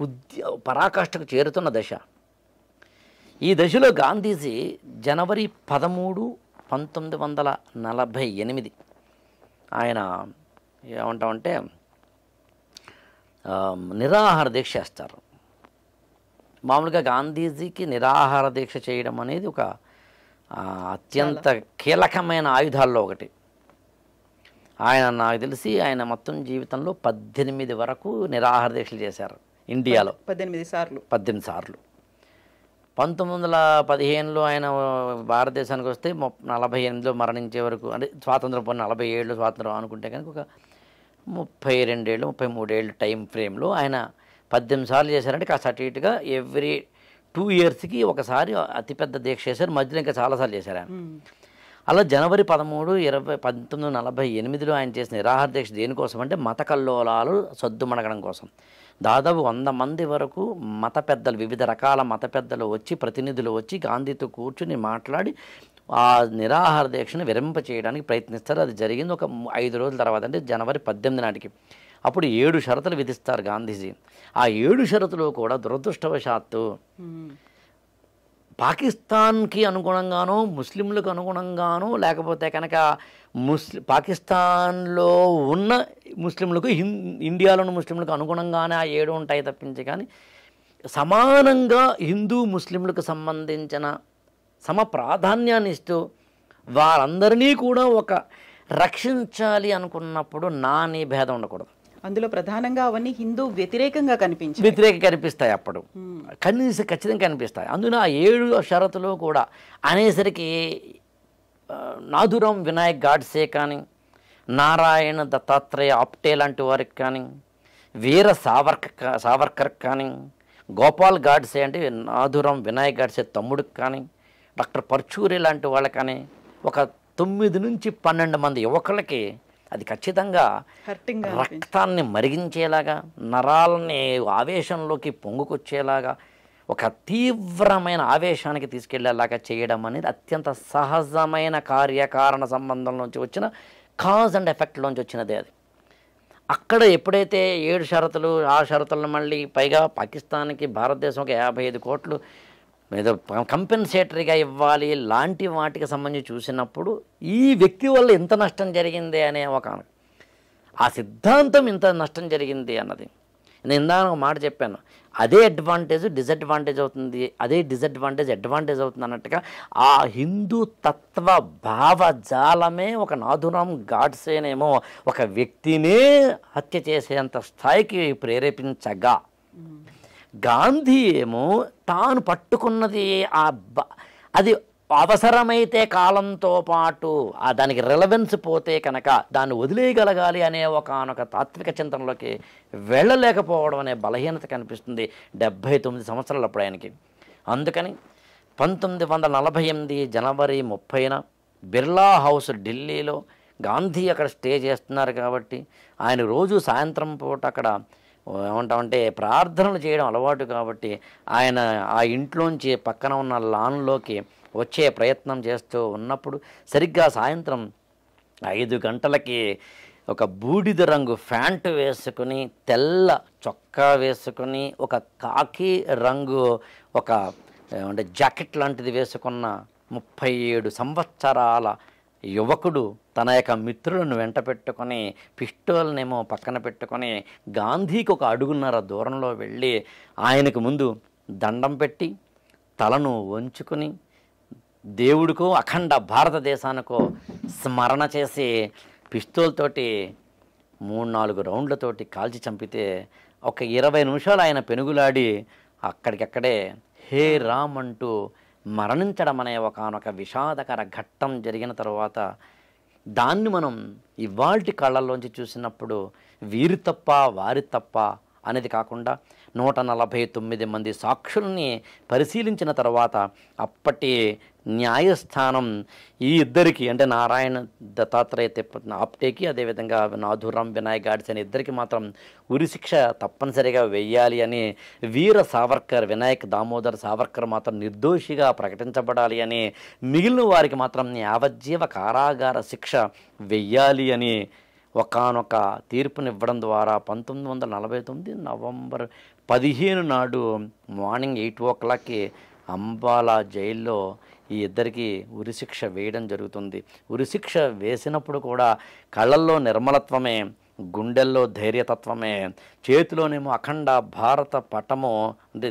ఉద్య పరాకాష్ఠకు చేరుతున్న దశ. ఈ దశలో గాంధీజీ జనవరి పదమూడు పంతొమ్మిది వందల నలభై ఎనిమిది. ఆయన ఏమంటామంటే నిరాహార దీక్ష చేస్తారు. మామూలుగా గాంధీజీకి నిరాహార దీక్ష చేయడం అనేది ఒక అత్యంత కీలకమైన ఆయుధాల్లో ఒకటి. ఆయన నాకు తెలిసి ఆయన మొత్తం జీవితంలో పద్దెనిమిది వరకు నిరాహార దీక్షలు చేశారు ఇండియాలో. పద్దెనిమిది సార్లు. పద్దెనిమిది సార్లు. పంతొమ్మిది వందల పదిహేనులో ఆయన భారతదేశానికి వస్తే నలభై ఎనిమిదిలో మరణించే వరకు అంటే స్వాతంత్రం పొందిన నలభై ఏళ్ళు స్వాతంత్రం అనుకుంటే కనుక ఒక ముప్పై రెండేళ్ళు ముప్పై మూడేళ్ళు టైం ఫ్రేమ్లో ఆయన పద్దెనిమిది సార్లు చేశారంటే కాస్త అటు ఇటుగా ఎవ్రీ టూ ఇయర్స్కి ఒకసారి అతిపెద్ద దీక్ష చేశారు. మధ్యలో ఇంకా చాలాసార్లు చేశారు ఆయన. అలా జనవరి పదమూడు ఇరవై పంతొమ్మిది వందల నలభై ఎనిమిదిలో ఆయన చేసిన నిరాహార దీక్ష దేనికోసం అంటే మత కల్లోలాలు సద్దుమణగడం కోసం. దాదాపు వంద మంది వరకు మత పెద్దలు వివిధ రకాల మత పెద్దలు వచ్చి ప్రతినిధులు వచ్చి గాంధీతో కూర్చుని మాట్లాడి ఆ నిరాహార దీక్షను విరింప చేయడానికి ప్రయత్నిస్తారు. అది జరిగింది ఒక ఐదు రోజుల తర్వాత అంటే జనవరి పద్దెనిమిది నాటికి. అప్పుడు ఏడు షరతులు విధిస్తారు గాంధీజీ. ఆ ఏడు షరతులు కూడా దురదృష్టవశాత్తు పాకిస్తాన్కి అనుగుణంగానో ముస్లింలకు అనుగుణంగానో లేకపోతే కనుక ముస్లి పాకిస్తాన్లో ఉన్న ముస్లింలకు హిం ఇండియాలోని ముస్లింలకు అనుగుణంగానే ఆ ఏడు ఉంటాయి తప్పించి కానీ సమానంగా హిందూ ముస్లింలకు సంబంధించిన సమ ప్రాధాన్యాన్ని ఇస్తూ వారందరినీ కూడా ఒక రక్షించాలి అనుకున్నప్పుడు నా భేదం ఉండకూడదు. అందులో ప్రధానంగా అవన్నీ హిందూ వ్యతిరేకంగా కనిపించాయి. వ్యతిరేక కనిపిస్తాయి అప్పుడు. కనీసం ఖచ్చితంగా కనిపిస్తాయి. అందున ఆ ఏడు షరతులు కూడా అనేసరికి ఆ, నాథురాం వినాయక్ గాడ్సే కానీ నారాయణ దత్తాత్రేయ ఆప్టే లాంటి వారికి కానీ వీర సావర్క సావర్కర్ కానీ గోపాల్ గాడ్సే అంటే నాథురాం వినాయక్ గాడ్సే తమ్ముడికి కానీ డాక్టర్ పర్చూరి లాంటి వాళ్ళకి కానీ ఒక తొమ్మిది నుంచి పన్నెండు మంది యువకులకి అది ఖచ్చితంగా రక్తాన్ని మరిగించేలాగా నరాలని ఆవేశంలోకి పొంగుకొచ్చేలాగా ఒక తీవ్రమైన ఆవేశానికి తీసుకెళ్ళేలాగా చేయడం అనేది అత్యంత సహజమైన కార్యకారణ సంబంధంలోంచి వచ్చిన కాజ్ అండ్ ఎఫెక్ట్లోంచి వచ్చినదే అది. అక్కడ ఎప్పుడైతే ఏడు షరతులు ఆ షరతులను మళ్ళీ పైగా పాకిస్తాన్కి భారతదేశం ఒక యాభై ఐదు కోట్లు ఏదో కంపెన్సేటరీగా ఇవ్వాలి లాంటి వాటికి సంబంధించి చూసినప్పుడు ఈ వ్యక్తి వల్ల ఇంత నష్టం జరిగింది అనే ఒక ఆ సిద్ధాంతం ఇంత నష్టం జరిగింది అన్నది. నేను ఇందాక ఒక మాట చెప్పాను. అదే అడ్వాంటేజ్ డిసడ్వాంటేజ్ అవుతుంది. అదే డిసడ్వాంటేజ్ అడ్వాంటేజ్ అవుతుంది అన్నట్టుగా ఆ హిందూ తత్వ భావజాలమే ఒక నాధురాం గాడ్సేనేమో ఒక వ్యక్తినే హత్య చేసేంత స్థాయికి ప్రేరేపించగా. గాంధీ ఏమో తాను పట్టుకున్నది ఆ బ- అది అవసరమైతే కాలంతో పాటు ఆ దానికి రిలవెన్స్ పోతే కనుక దాన్ని వదిలేయగలగాలి అనే ఒకనొక తాత్విక చింతనలోకి వెళ్ళలేకపోవడం అనే బలహీనత కనిపిస్తుంది డెబ్భై తొమ్మిది సంవత్సరాలు అప్పుడు ఆయనకి. అందుకని పంతొమ్మిది వందల నలభై ఎనిమిది జనవరి ముప్పైన బిర్లా హౌస్ ఢిల్లీలో గాంధీ అక్కడ స్టే చేస్తున్నారు కాబట్టి ఆయన రోజు సాయంత్రం పూట అక్కడ ఏమంటామంటే ప్రార్థనలు చేయడం అలవాటు కాబట్టి ఆయన ఆ ఇంట్లోంచి పక్కన ఉన్న లాన్లోకి వచ్చే ప్రయత్నం చేస్తూ ఉన్నప్పుడు సరిగ్గా సాయంత్రం ఐదు గంటలకి ఒక బూడిద రంగు ప్యాంటు వేసుకుని తెల్ల చొక్కా వేసుకుని ఒక కాకి రంగు ఒక అంటే జాకెట్ లాంటిది వేసుకున్న ముప్పై ఏడు సంవత్సరాల యువకుడు తన యొక్క మిత్రులను వెంట పెట్టుకొని పిస్టోల్నేమో పక్కన పెట్టుకొని గాంధీకి ఒక అడుగున్నర దూరంలో వెళ్ళి ఆయనకు ముందు దండం పెట్టి తలను వంచుకుని దేవుడికో అఖండ భారతదేశానికో స్మరణ చేసి పిస్తోల్తోటి మూడు నాలుగు రౌండ్లతోటి కాల్చి చంపితే ఒక ఇరవై నిమిషాలు ఆయన పెనుగులాడి అక్కడికక్కడే హే రామ్ అంటూ మరణించడం అనే ఒకనొక విషాదకర ఘట్టం జరిగిన తర్వాత దాన్ని మనం ఇవాల్టి కళ్ళల్లోంచి చూసినప్పుడు వీరి తప్ప వారి తప్ప అనేది కాకుండా నూట నలభై తొమ్మిది మంది సాక్షుల్ని పరిశీలించిన తర్వాత అప్పటి న్యాయస్థానం ఈ ఇద్దరికి అంటే నారాయణ దత్తాత్రేయ తిప్ప ఆప్టేకి అదేవిధంగా నాథురాం వినాయక్ గాడ్స్ అనే ఇద్దరికి మాత్రం ఉరిశిక్ష తప్పనిసరిగా వెయ్యాలి అని వీర సావర్కర్ వినాయక్ దామోదర్ సావర్కర్ మాత్రం నిర్దోషిగా ప్రకటించబడాలి అని మిగిలిన వారికి మాత్రం యావజ్జీవ కారాగార శిక్ష వెయ్యాలి అని ఒకానొక తీర్పునివ్వడం ద్వారా పంతొమ్మిది వందల నలభై తొమ్మిది నవంబర్ పదిహేను నాడు మార్నింగ్ ఎయిట్ ఓ క్లాక్కి అంబాలా జైల్లో ఈ ఇద్దరికి ఉరిశిక్ష వేయడం జరుగుతుంది ఉరిశిక్ష వేసినప్పుడు కూడా కళ్ళల్లో నిర్మలత్వమే గుండెల్లో ధైర్యతత్వమే చేతిలోనేమో అఖండ భారత పటము అంటే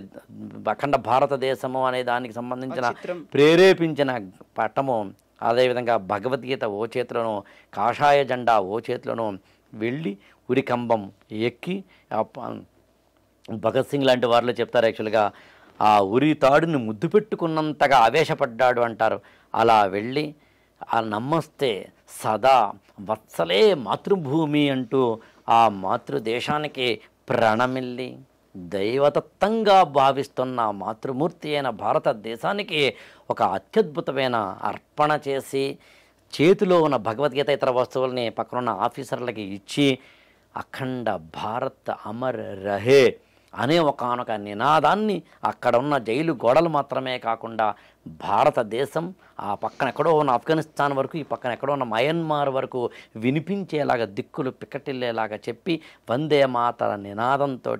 అఖండ భారతదేశము అనే దానికి సంబంధించిన. ప్రేరేపించిన పటము అదేవిధంగా భగవద్గీత ఓ చేతిలోనూ కాషాయ జెండా ఓ చేతిలోనూ వెళ్ళి ఉరికంబం ఎక్కి భగత్ సింగ్ లాంటి వారిలో చెప్తారు యాక్చువల్గా ఆ ఉరి తాడుని ముద్దు పెట్టుకున్నంతగా ఆవేశపడ్డాడు అంటారు. అలా వెళ్ళి ఆ నమస్తే సదా వత్సలే మాతృభూమి అంటూ ఆ మాతృదేశానికి ప్రణమిల్లి దైవతత్వంగా భావిస్తున్న మాతృమూర్తి అయిన భారతదేశానికి ఒక అత్యద్భుతమైన అర్పణ చేసి చేతిలో ఉన్న భగవద్గీత ఇతర వస్తువుల్ని పక్కనున్న ఆఫీసర్లకి ఇచ్చి అఖండ భారత్ అమర్ రహే అనే ఒకనొక నినాదాన్ని అక్కడ ఉన్న జైలు గోడలు మాత్రమే కాకుండా భారతదేశం ఆ పక్కన ఎక్కడో ఉన్న ఆఫ్ఘనిస్తాన్ వరకు ఈ పక్కన ఎక్కడో ఉన్న మయన్మార్ వరకు వినిపించేలాగా దిక్కులు పిక్కటిల్లేలాగా చెప్పి వందే మాతర నినాదంతో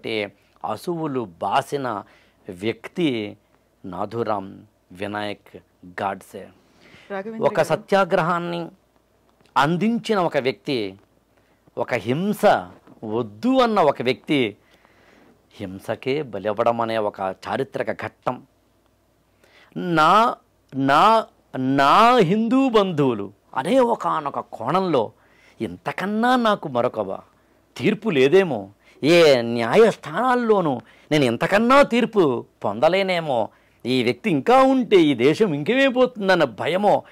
అసువులు బాసిన వ్యక్తి నాథురాం వినాయక్ గాడ్సే. ఒక సత్యాగ్రహాన్ని అందించిన ఒక వ్యక్తి ఒక హింస వద్దు అన్న ఒక వ్యక్తి హింసకే బలివ్వడం అనే ఒక చారిత్రక ఘట్టం. నా నా నా హిందూ బంధువులు అనే ఒకనొక కోణంలో ఇంతకన్నా నాకు మరొక తీర్పు లేదేమో. ఏ న్యాయస్థానాల్లోనూ నేను ఇంతకన్నా తీర్పు పొందలేనేమో. ఈ వ్యక్తి ఇంకా ఉంటే ఈ దేశం ఇంకేమైపోతుందన్న భయమో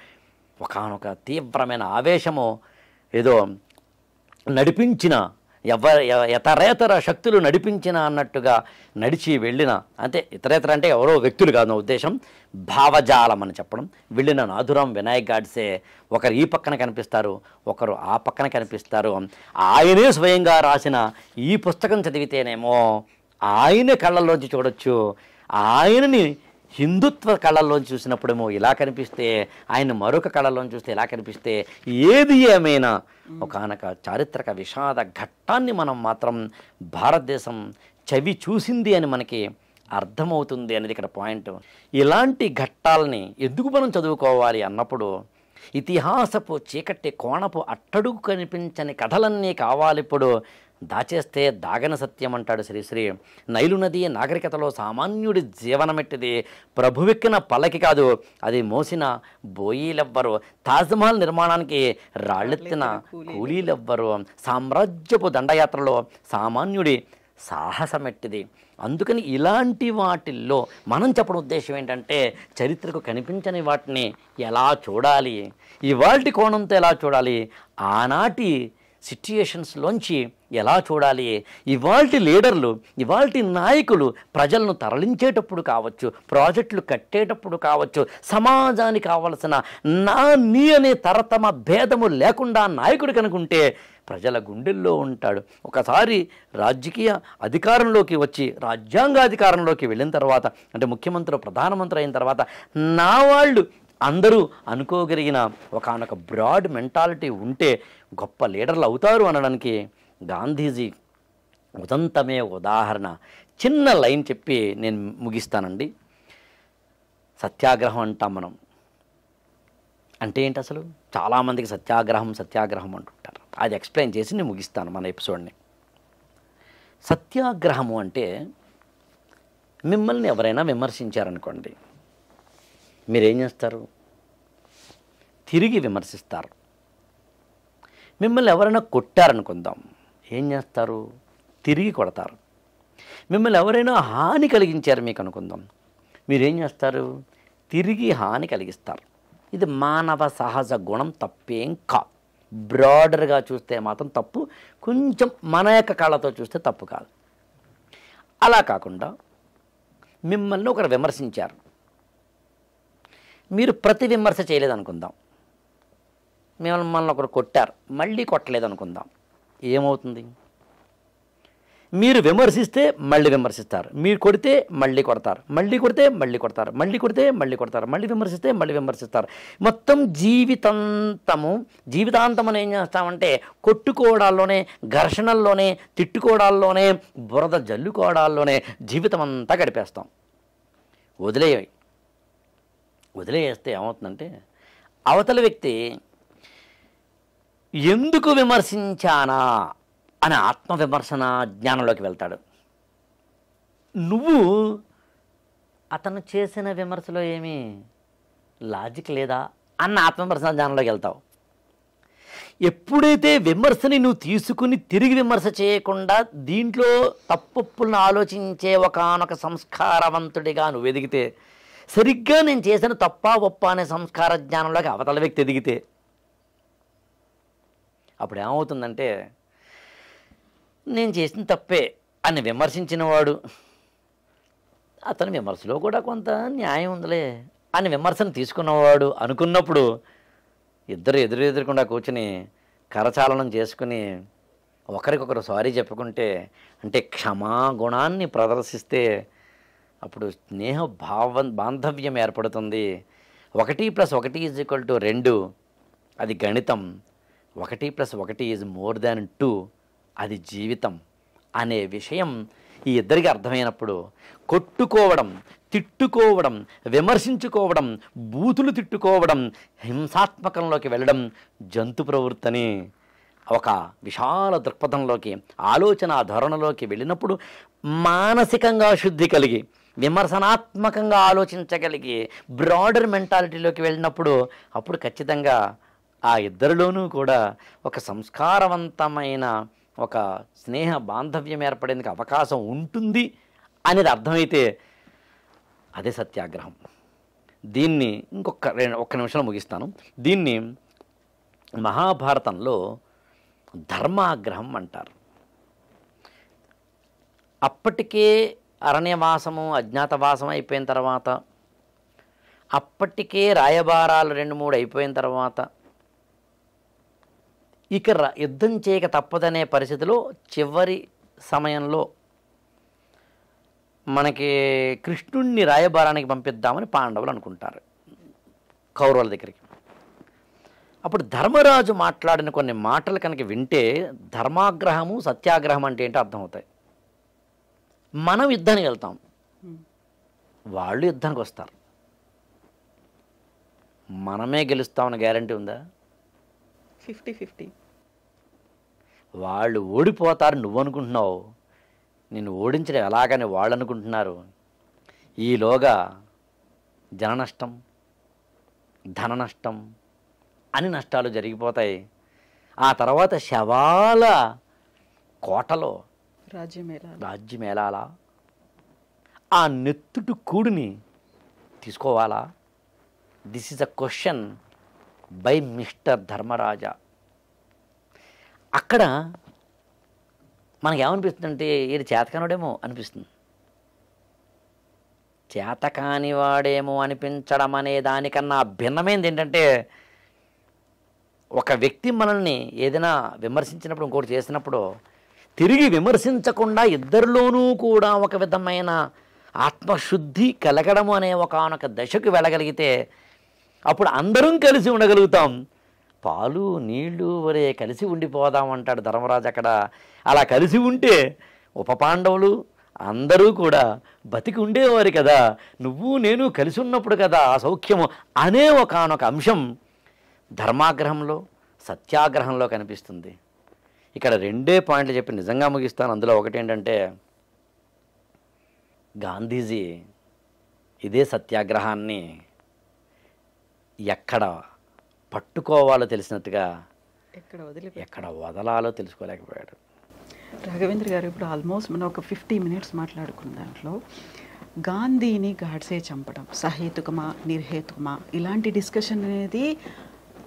ఒకనొక తీవ్రమైన ఆవేశమో ఏదో నడిపించిన ఎవ ఎ- ఎతరేతర శక్తులు నడిపించిన అన్నట్టుగా నడిచి వెళ్ళిన అంటే ఇతరేతర అంటే ఎవరో వ్యక్తులు కాదు నా ఉద్దేశం భావజాలం అని చెప్పడం. వెళ్ళిన నాథురాం వినాయక్ గాడ్సే ఒకరు ఈ పక్కన కనిపిస్తారు ఒకరు ఆ పక్కన కనిపిస్తారు. ఆయనే స్వయంగా రాసిన ఈ పుస్తకం చదివితేనేమో ఆయన కళ్ళల్లోంచి చూడొచ్చు. ఆయనని హిందుత్వ కళల్లోంచి చూసినప్పుడేమో ఇలా కనిపిస్తే ఆయన మరొక కళలోంచి చూస్తే ఇలా కనిపిస్తే ఏది ఏమైనా ఒకనొక చారిత్రక విషాద ఘట్టాన్ని మనం మాత్రం భారతదేశం చవి చూసింది అని మనకి అర్థమవుతుంది అనేది ఇక్కడ పాయింట్. ఇలాంటి ఘట్టాలని ఎందుకు మనం చదువుకోవాలి అన్నప్పుడు ఇతిహాసపు చీకటి కోణపు అట్టడుగు కనిపించని కథలన్నీ కావాలిప్పుడు దాచేస్తే దాగన సత్యం అంటాడు శ్రీశ్రీ నైలు నది నాగరికతలో సామాన్యుడి జీవనమెట్టిది. ప్రభువెక్కిన పల్లకి కాదు అది మోసిన బోయీలెవ్వరు. తాజ్మహల్ నిర్మాణానికి రాళ్ళెత్తిన కూలీలెవ్వరు. సామ్రాజ్యపు దండయాత్రలో సామాన్యుడి సాహసమెట్టిది. అందుకని ఇలాంటి వాటిల్లో మనం చెప్పడం ఉద్దేశం ఏంటంటే చరిత్రకు కనిపించని వాటిని ఎలా చూడాలి? ఇవాల్టి కోణంతో ఎలా చూడాలి? ఆనాటి సిట్యుయేషన్స్లోంచి ఎలా చూడాలి? ఇవాల్టి లీడర్లు ఇవాల్టి నాయకులు ప్రజలను తరలించేటప్పుడు కావచ్చు ప్రాజెక్టులు కట్టేటప్పుడు కావచ్చు సమాజానికి కావలసిన నా నీ అనే తరతమ భేదము లేకుండా నాయకుడు కనుకుంటే ప్రజల గుండెల్లో ఉంటాడు. ఒకసారి రాజకీయ అధికారంలోకి వచ్చి రాజ్యాంగాధికారంలోకి వెళ్ళిన తర్వాత అంటే ముఖ్యమంత్రి ప్రధానమంత్రి అయిన తర్వాత నా వాళ్ళు అందరూ అనుకోగలిగిన ఒకనొక బ్రాడ్ మెంటాలిటీ ఉంటే గొప్ప లీడర్లు అవుతారు అనడానికి గాంధీజీ ఉదంతమే ఉదాహరణ. చిన్న లైన్ చెప్పి నేను ముగిస్తానండి. సత్యాగ్రహం అంటాం మనం. అంటే ఏంటి అసలు? చాలామందికి సత్యాగ్రహం సత్యాగ్రహం అంటుంటారు. అది ఎక్స్ప్లెయిన్ చేసి నేను ముగిస్తాను మన ఎపిసోడ్ని. సత్యాగ్రహము అంటే మిమ్మల్ని ఎవరైనా విమర్శించారనుకోండి. మీరేం చేస్తారు? తిరిగి విమర్శిస్తారు. మిమ్మల్ని ఎవరైనా కొట్టారనుకుందాం. ఏం చేస్తారు? తిరిగి కొడతారు. మిమ్మల్ని ఎవరైనా హాని కలిగించారు మీకు అనుకుందాం మీరేం చేస్తారు? తిరిగి హాని కలిగిస్తారు. ఇది మానవ సహజ గుణం తప్పేం కా బ్రాడర్గా చూస్తే మాత్రం తప్పు కొంచెం మన యొక్క కళ్ళతో చూస్తే తప్పు కాదు. అలా కాకుండా మిమ్మల్ని ఒకరు విమర్శించారు. మీరు ప్రతి విమర్శ చేయలేదనుకుందాం. మిమ్మల్ని మనల్ని ఒకరు కొట్టారు. మళ్ళీ కొట్టలేదు అనుకుందాం ఏమవుతుంది? మీరు విమర్శిస్తే మళ్ళీ విమర్శిస్తారు. మీరు కొడితే మళ్ళీ కొడతారు. మళ్ళీ కొడితే మళ్ళీ కొడతారు. మళ్ళీ కొడితే మళ్ళీ కొడతారు. మళ్ళీ విమర్శిస్తే మళ్ళీ విమర్శిస్తారు. మొత్తం జీవితాంతము జీవితాంతం అని ఏం చేస్తామంటే కొట్టుకోవడాల్లోనే ఘర్షణల్లోనే తిట్టుకోవడాల్లోనే బురద జల్లుకోవడాల్లోనే జీవితం అంతా గడిపేస్తాం. వదిలేయాలి వదిలేస్తే ఏమవుతుందంటే అవతల వ్యక్తి ఎందుకు విమర్శించానా అని ఆత్మవిమర్శన జ్ఞానంలోకి వెళ్తాడు. నువ్వు అతను చేసిన విమర్శలో ఏమీ లాజిక్ లేదా అన్న ఆత్మవిమర్శన జ్ఞానంలోకి వెళ్తావు. ఎప్పుడైతే విమర్శని నువ్వు తీసుకుని తిరిగి విమర్శ చేయకుండా దీంట్లో తప్పులను ఆలోచించే ఒకనొక సంస్కారవంతుడిగా నువ్వు ఎదిగితే సరిగ్గా నేను చేసిన తప్ప ఒప్ప అనే సంస్కార జ్ఞానంలోకి అవతల వ్యక్తి ఎదిగితే అప్పుడు ఏమవుతుందంటే నేను చేసిన తప్పే అని విమర్శించిన వాడు అతని విమర్శలో కూడా కొంత న్యాయం ఉందిలే అని విమర్శను తీసుకున్నవాడు అనుకున్నప్పుడు ఇద్దరు ఎదురు ఎదురుకుండా కూర్చుని కరచాలనం చేసుకుని ఒకరికొకరు సారీ చెప్పుకుంటే అంటే క్షమా గుణాన్ని ప్రదర్శిస్తే అప్పుడు స్నేహ భావ బాంధవ్యం ఏర్పడుతుంది. ఒకటి ప్లస్ ఒకటి ఈజ్ ఈక్వల్ టు రెండు అది గణితం. ఒకటి ప్లస్ ఒకటి ఈజ్ మోర్ దాన్ టూ అది జీవితం అనే విషయం ఈ ఇద్దరికి అర్థమైనప్పుడు కొట్టుకోవడం తిట్టుకోవడం విమర్శించుకోవడం బూతులు తిట్టుకోవడం హింసాత్మకంలోకి వెళ్ళడం జంతు ప్రవృత్తిని ఒక విశాల దృక్పథంలోకి ఆలోచన ధోరణలోకి వెళ్ళినప్పుడు మానసికంగా శుద్ధి కలిగి విమర్శనాత్మకంగా ఆలోచించగలిగి బ్రాడర్ మెంటాలిటీలోకి వెళ్ళినప్పుడు అప్పుడు ఖచ్చితంగా ఆ ఇద్దరిలోనూ కూడా ఒక సంస్కారవంతమైన ఒక స్నేహ బాంధవ్యం ఏర్పడేందుకు అవకాశం ఉంటుంది అనేది అర్థమైతే అదే సత్యాగ్రహం. దీన్ని ఇంకొక రెండు ఒక్క నిమిషంలో ముగిస్తాను. దీన్ని మహాభారతంలో ధర్మాగ్రహం అంటారు. అప్పటికే అరణ్యవాసము అజ్ఞాతవాసం అయిపోయిన తర్వాత అప్పటికే రాయబారాలు రెండు మూడు అయిపోయిన తర్వాత ఇక యుద్ధం చేయక తప్పదనే పరిస్థితిలో చివరి సమయంలో మనకి కృష్ణుణ్ణి రాయబారానికి పంపిద్దామని పాండవులు అనుకుంటారు కౌరవుల దగ్గరికి. అప్పుడు ధర్మరాజు మాట్లాడిన కొన్ని మాటలు కనుక వింటే ధర్మాగ్రహము సత్యాగ్రహం అంటే ఏంటో అర్థమవుతాయి. మనం యుద్ధానికి వెళ్తాం. వాళ్ళు యుద్ధానికి వస్తారు. మనమే గెలుస్తామన్న గ్యారంటీ ఉందా? Fifty fifty. వాళ్ళు ఓడిపోతారు నువ్వు అనుకుంటున్నావు. నిన్ను ఓడించడం ఎలాగని వాళ్ళు అనుకుంటున్నారు. ఈలోగా జన నష్టం ధన నష్టం అని నష్టాలు జరిగిపోతాయి. ఆ తర్వాత శవాల కోటలో రాజ్యమేళ రాజ్యం ఏలాలా ఆ నెత్తుటు కూడిని తీసుకోవాలా? This is a question by mister Dharmaraja. అక్కడ మనకి ఏమనిపిస్తుంది అంటే ఇది చేతకానుడేమో అనిపిస్తుంది. చేతకాని వాడేమో అనిపించడం అనే దానికన్నా భిన్నమైనది ఏంటంటే ఒక వ్యక్తి మనల్ని ఏదైనా విమర్శించినప్పుడు ఇంకోటి చేసినప్పుడు తిరిగి విమర్శించకుండా ఇద్దరిలోనూ కూడా ఒక విధమైన ఆత్మశుద్ధి కలగడం అనే ఒకనొక దశకు వెళ్ళగలిగితే అప్పుడు అందరం కలిసి ఉండగలుగుతాం. పాలు నీళ్ళు వరే కలిసి ఉండిపోదాం అంటాడు ధర్మరాజు అక్కడ. అలా కలిసి ఉంటే ఉప పాండవులు అందరూ కూడా బతికి ఉండేవారు కదా. నువ్వు నేను కలిసి ఉన్నప్పుడు కదా ఆ సౌఖ్యము అనే ఒకనొక అంశం ధర్మాగ్రహంలో సత్యాగ్రహంలో కనిపిస్తుంది. ఇక్కడ రెండే పాయింట్లు చెప్పి నిజంగా ముగిస్తాను. అందులో ఒకటి ఏంటంటే గాంధీజీ ఇదే సత్యాగ్రహాన్ని ఎక్కడ పట్టుకోవాలో తెలిసినట్టుగా ఎక్కడ వదిలిపెట్టి ఎక్కడ వదలాలో తెలుసుకోలేకపోయాడు. రాఘవేంద్ర గారు ఇప్పుడు ఆల్మోస్ట్ మనం ఒక ఫిఫ్టీ మినిట్స్ మాట్లాడుకున్న దాంట్లో గాంధీని గాడ్సే చంపడం సహేతుకమా నిర్హేతుకమా ఇలాంటి డిస్కషన్ అనేది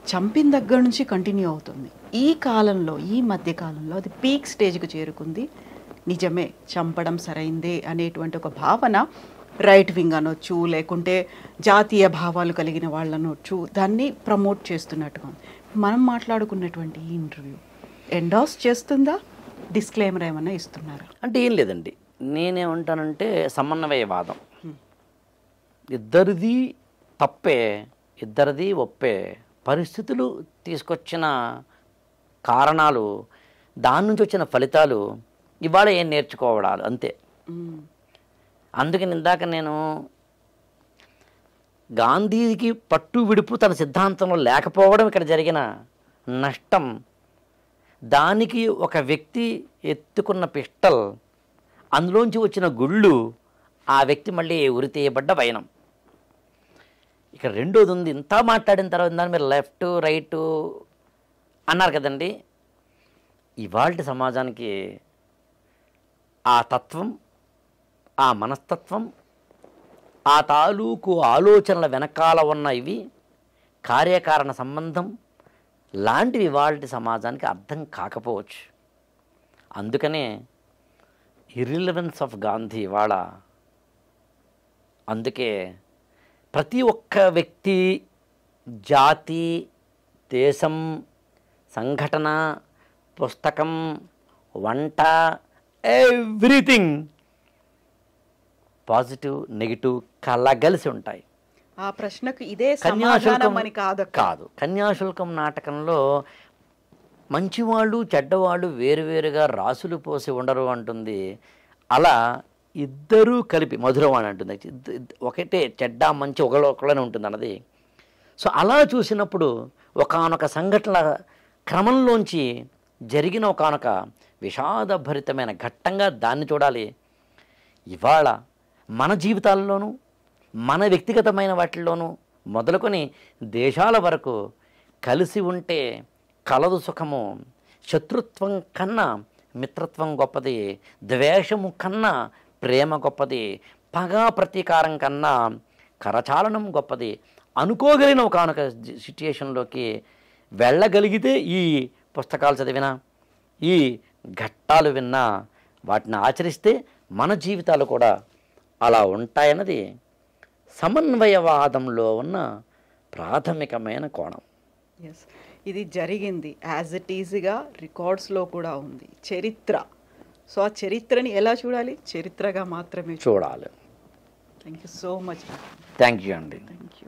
చంపిన దగ్గర నుంచి కంటిన్యూ అవుతుంది. ఈ కాలంలో ఈ మధ్య కాలంలో అది పీక్ స్టేజ్కి చేరుకుంది. నిజమే చంపడం సరైందే అనేటువంటి ఒక భావన రైట్ వింగ్ అనొచ్చు లేకుంటే జాతీయ భావాలు కలిగిన వాళ్ళు అనొచ్చు దాన్ని ప్రమోట్ చేస్తున్నట్టుగా ఉంది. మనం మాట్లాడుకున్నటువంటి ఈ ఇంటర్వ్యూ ఎండాస్ చేస్తుందా? డిస్క్లైమర్ ఏమన్నా ఇస్తున్నారా? అంటే ఏం లేదండి. నేనేమంటానంటే సమన్వయవాదం. ఇద్దరిది తప్పే ఇద్దరిది ఒప్పే. పరిస్థితులు తీసుకొచ్చిన కారణాలు దాని నుంచి వచ్చిన ఫలితాలు ఇవాళ ఏం నేర్చుకోవడాలు అంతే. అందుకని ఇందాక నేను గాంధీకి పట్టు విడుపు తన సిద్ధాంతంలో లేకపోవడం ఇక్కడ జరిగిన నష్టం. దానికి ఒక వ్యక్తి ఎత్తుకున్న పిస్టల్ అందులోంచి వచ్చిన గుళ్ళు ఆ వ్యక్తి మళ్ళీ ఉరితీయబడ్డ వైనం. ఇక్కడ రెండోది ఉంది ఇంత మాట్లాడిన తర్వాత దాన్ని మీరు లెఫ్ట్ రైట్ అన్నారు కదండి. ఇవాళ సమాజానికి ఆ తత్వం ఆ మనస్తత్వం ఆ తాలూకు ఆలోచనల వెనకాల ఉన్న ఇవి కార్యకారణ సంబంధం లాంటివి ఇవాళ సమాజానికి అర్థం కాకపోవచ్చు. అందుకనే ఇర్రిలవెన్స్ ఆఫ్ గాంధీ ఇవాళ అందుకే ప్రతి ఒక్క వ్యక్తి జాతి దేశం సంఘటన పుస్తకం వంట ఎవ్రీథింగ్ పాజిటివ్ నెగిటివ్ కలగలిసి ఉంటాయి. ఆ ప్రశ్నకు ఇదే కన్యాశుల్కం అని కాదు. కాదు. కన్యాశుల్కం నాటకంలో మంచివాళ్ళు చెడ్డవాళ్ళు వేరువేరుగా రాసులు పోసి ఉండరు అంటుంది. అలా ఇద్దరూ కలిపి మధురవాణి అంటుంది. ఒకటే చెడ్డ మంచి ఒకళ్ళు ఒకళ్ళనే ఉంటుంది అన్నది. సో అలా చూసినప్పుడు ఒకానొక సంఘటన క్రమంలోంచి జరిగిన ఒకానొక విషాదభరితమైన ఘట్టంగా దాన్ని చూడాలి. ఇవాళ మన జీవితాల్లోనూ మన వ్యక్తిగతమైన వాటిల్లోనూ మొదలుకొని దేశాల వరకు కలిసి ఉంటే కలదు సుఖము శత్రుత్వం కన్నా మిత్రత్వం గొప్పది ద్వేషము కన్నా ప్రేమ గొప్పది పగా ప్రతీకారం కన్నా కరచాలనం గొప్పది. అనుకోగలిగిన ఒకనొక సిచ్యుయేషన్లోకి వెళ్ళగలిగితే ఈ పుస్తకాలు చదివినా ఈ ఘట్టాలు విన్నా వాటిని ఆచరిస్తే మన జీవితాలు కూడా అలా ఉంటాయన్నది సమన్వయవాదంలో ఉన్న ప్రాథమికమైన కోణం. ఎస్ ఇది జరిగింది యాజ్ ఇట్ ఈజీగా రికార్డ్స్లో కూడా ఉంది. చరిత్ర. సో ఆ చరిత్రని ఎలా చూడాలి? చరిత్రగా మాత్రమే చూడాలి. Thank you so much thank you అండి. Thank you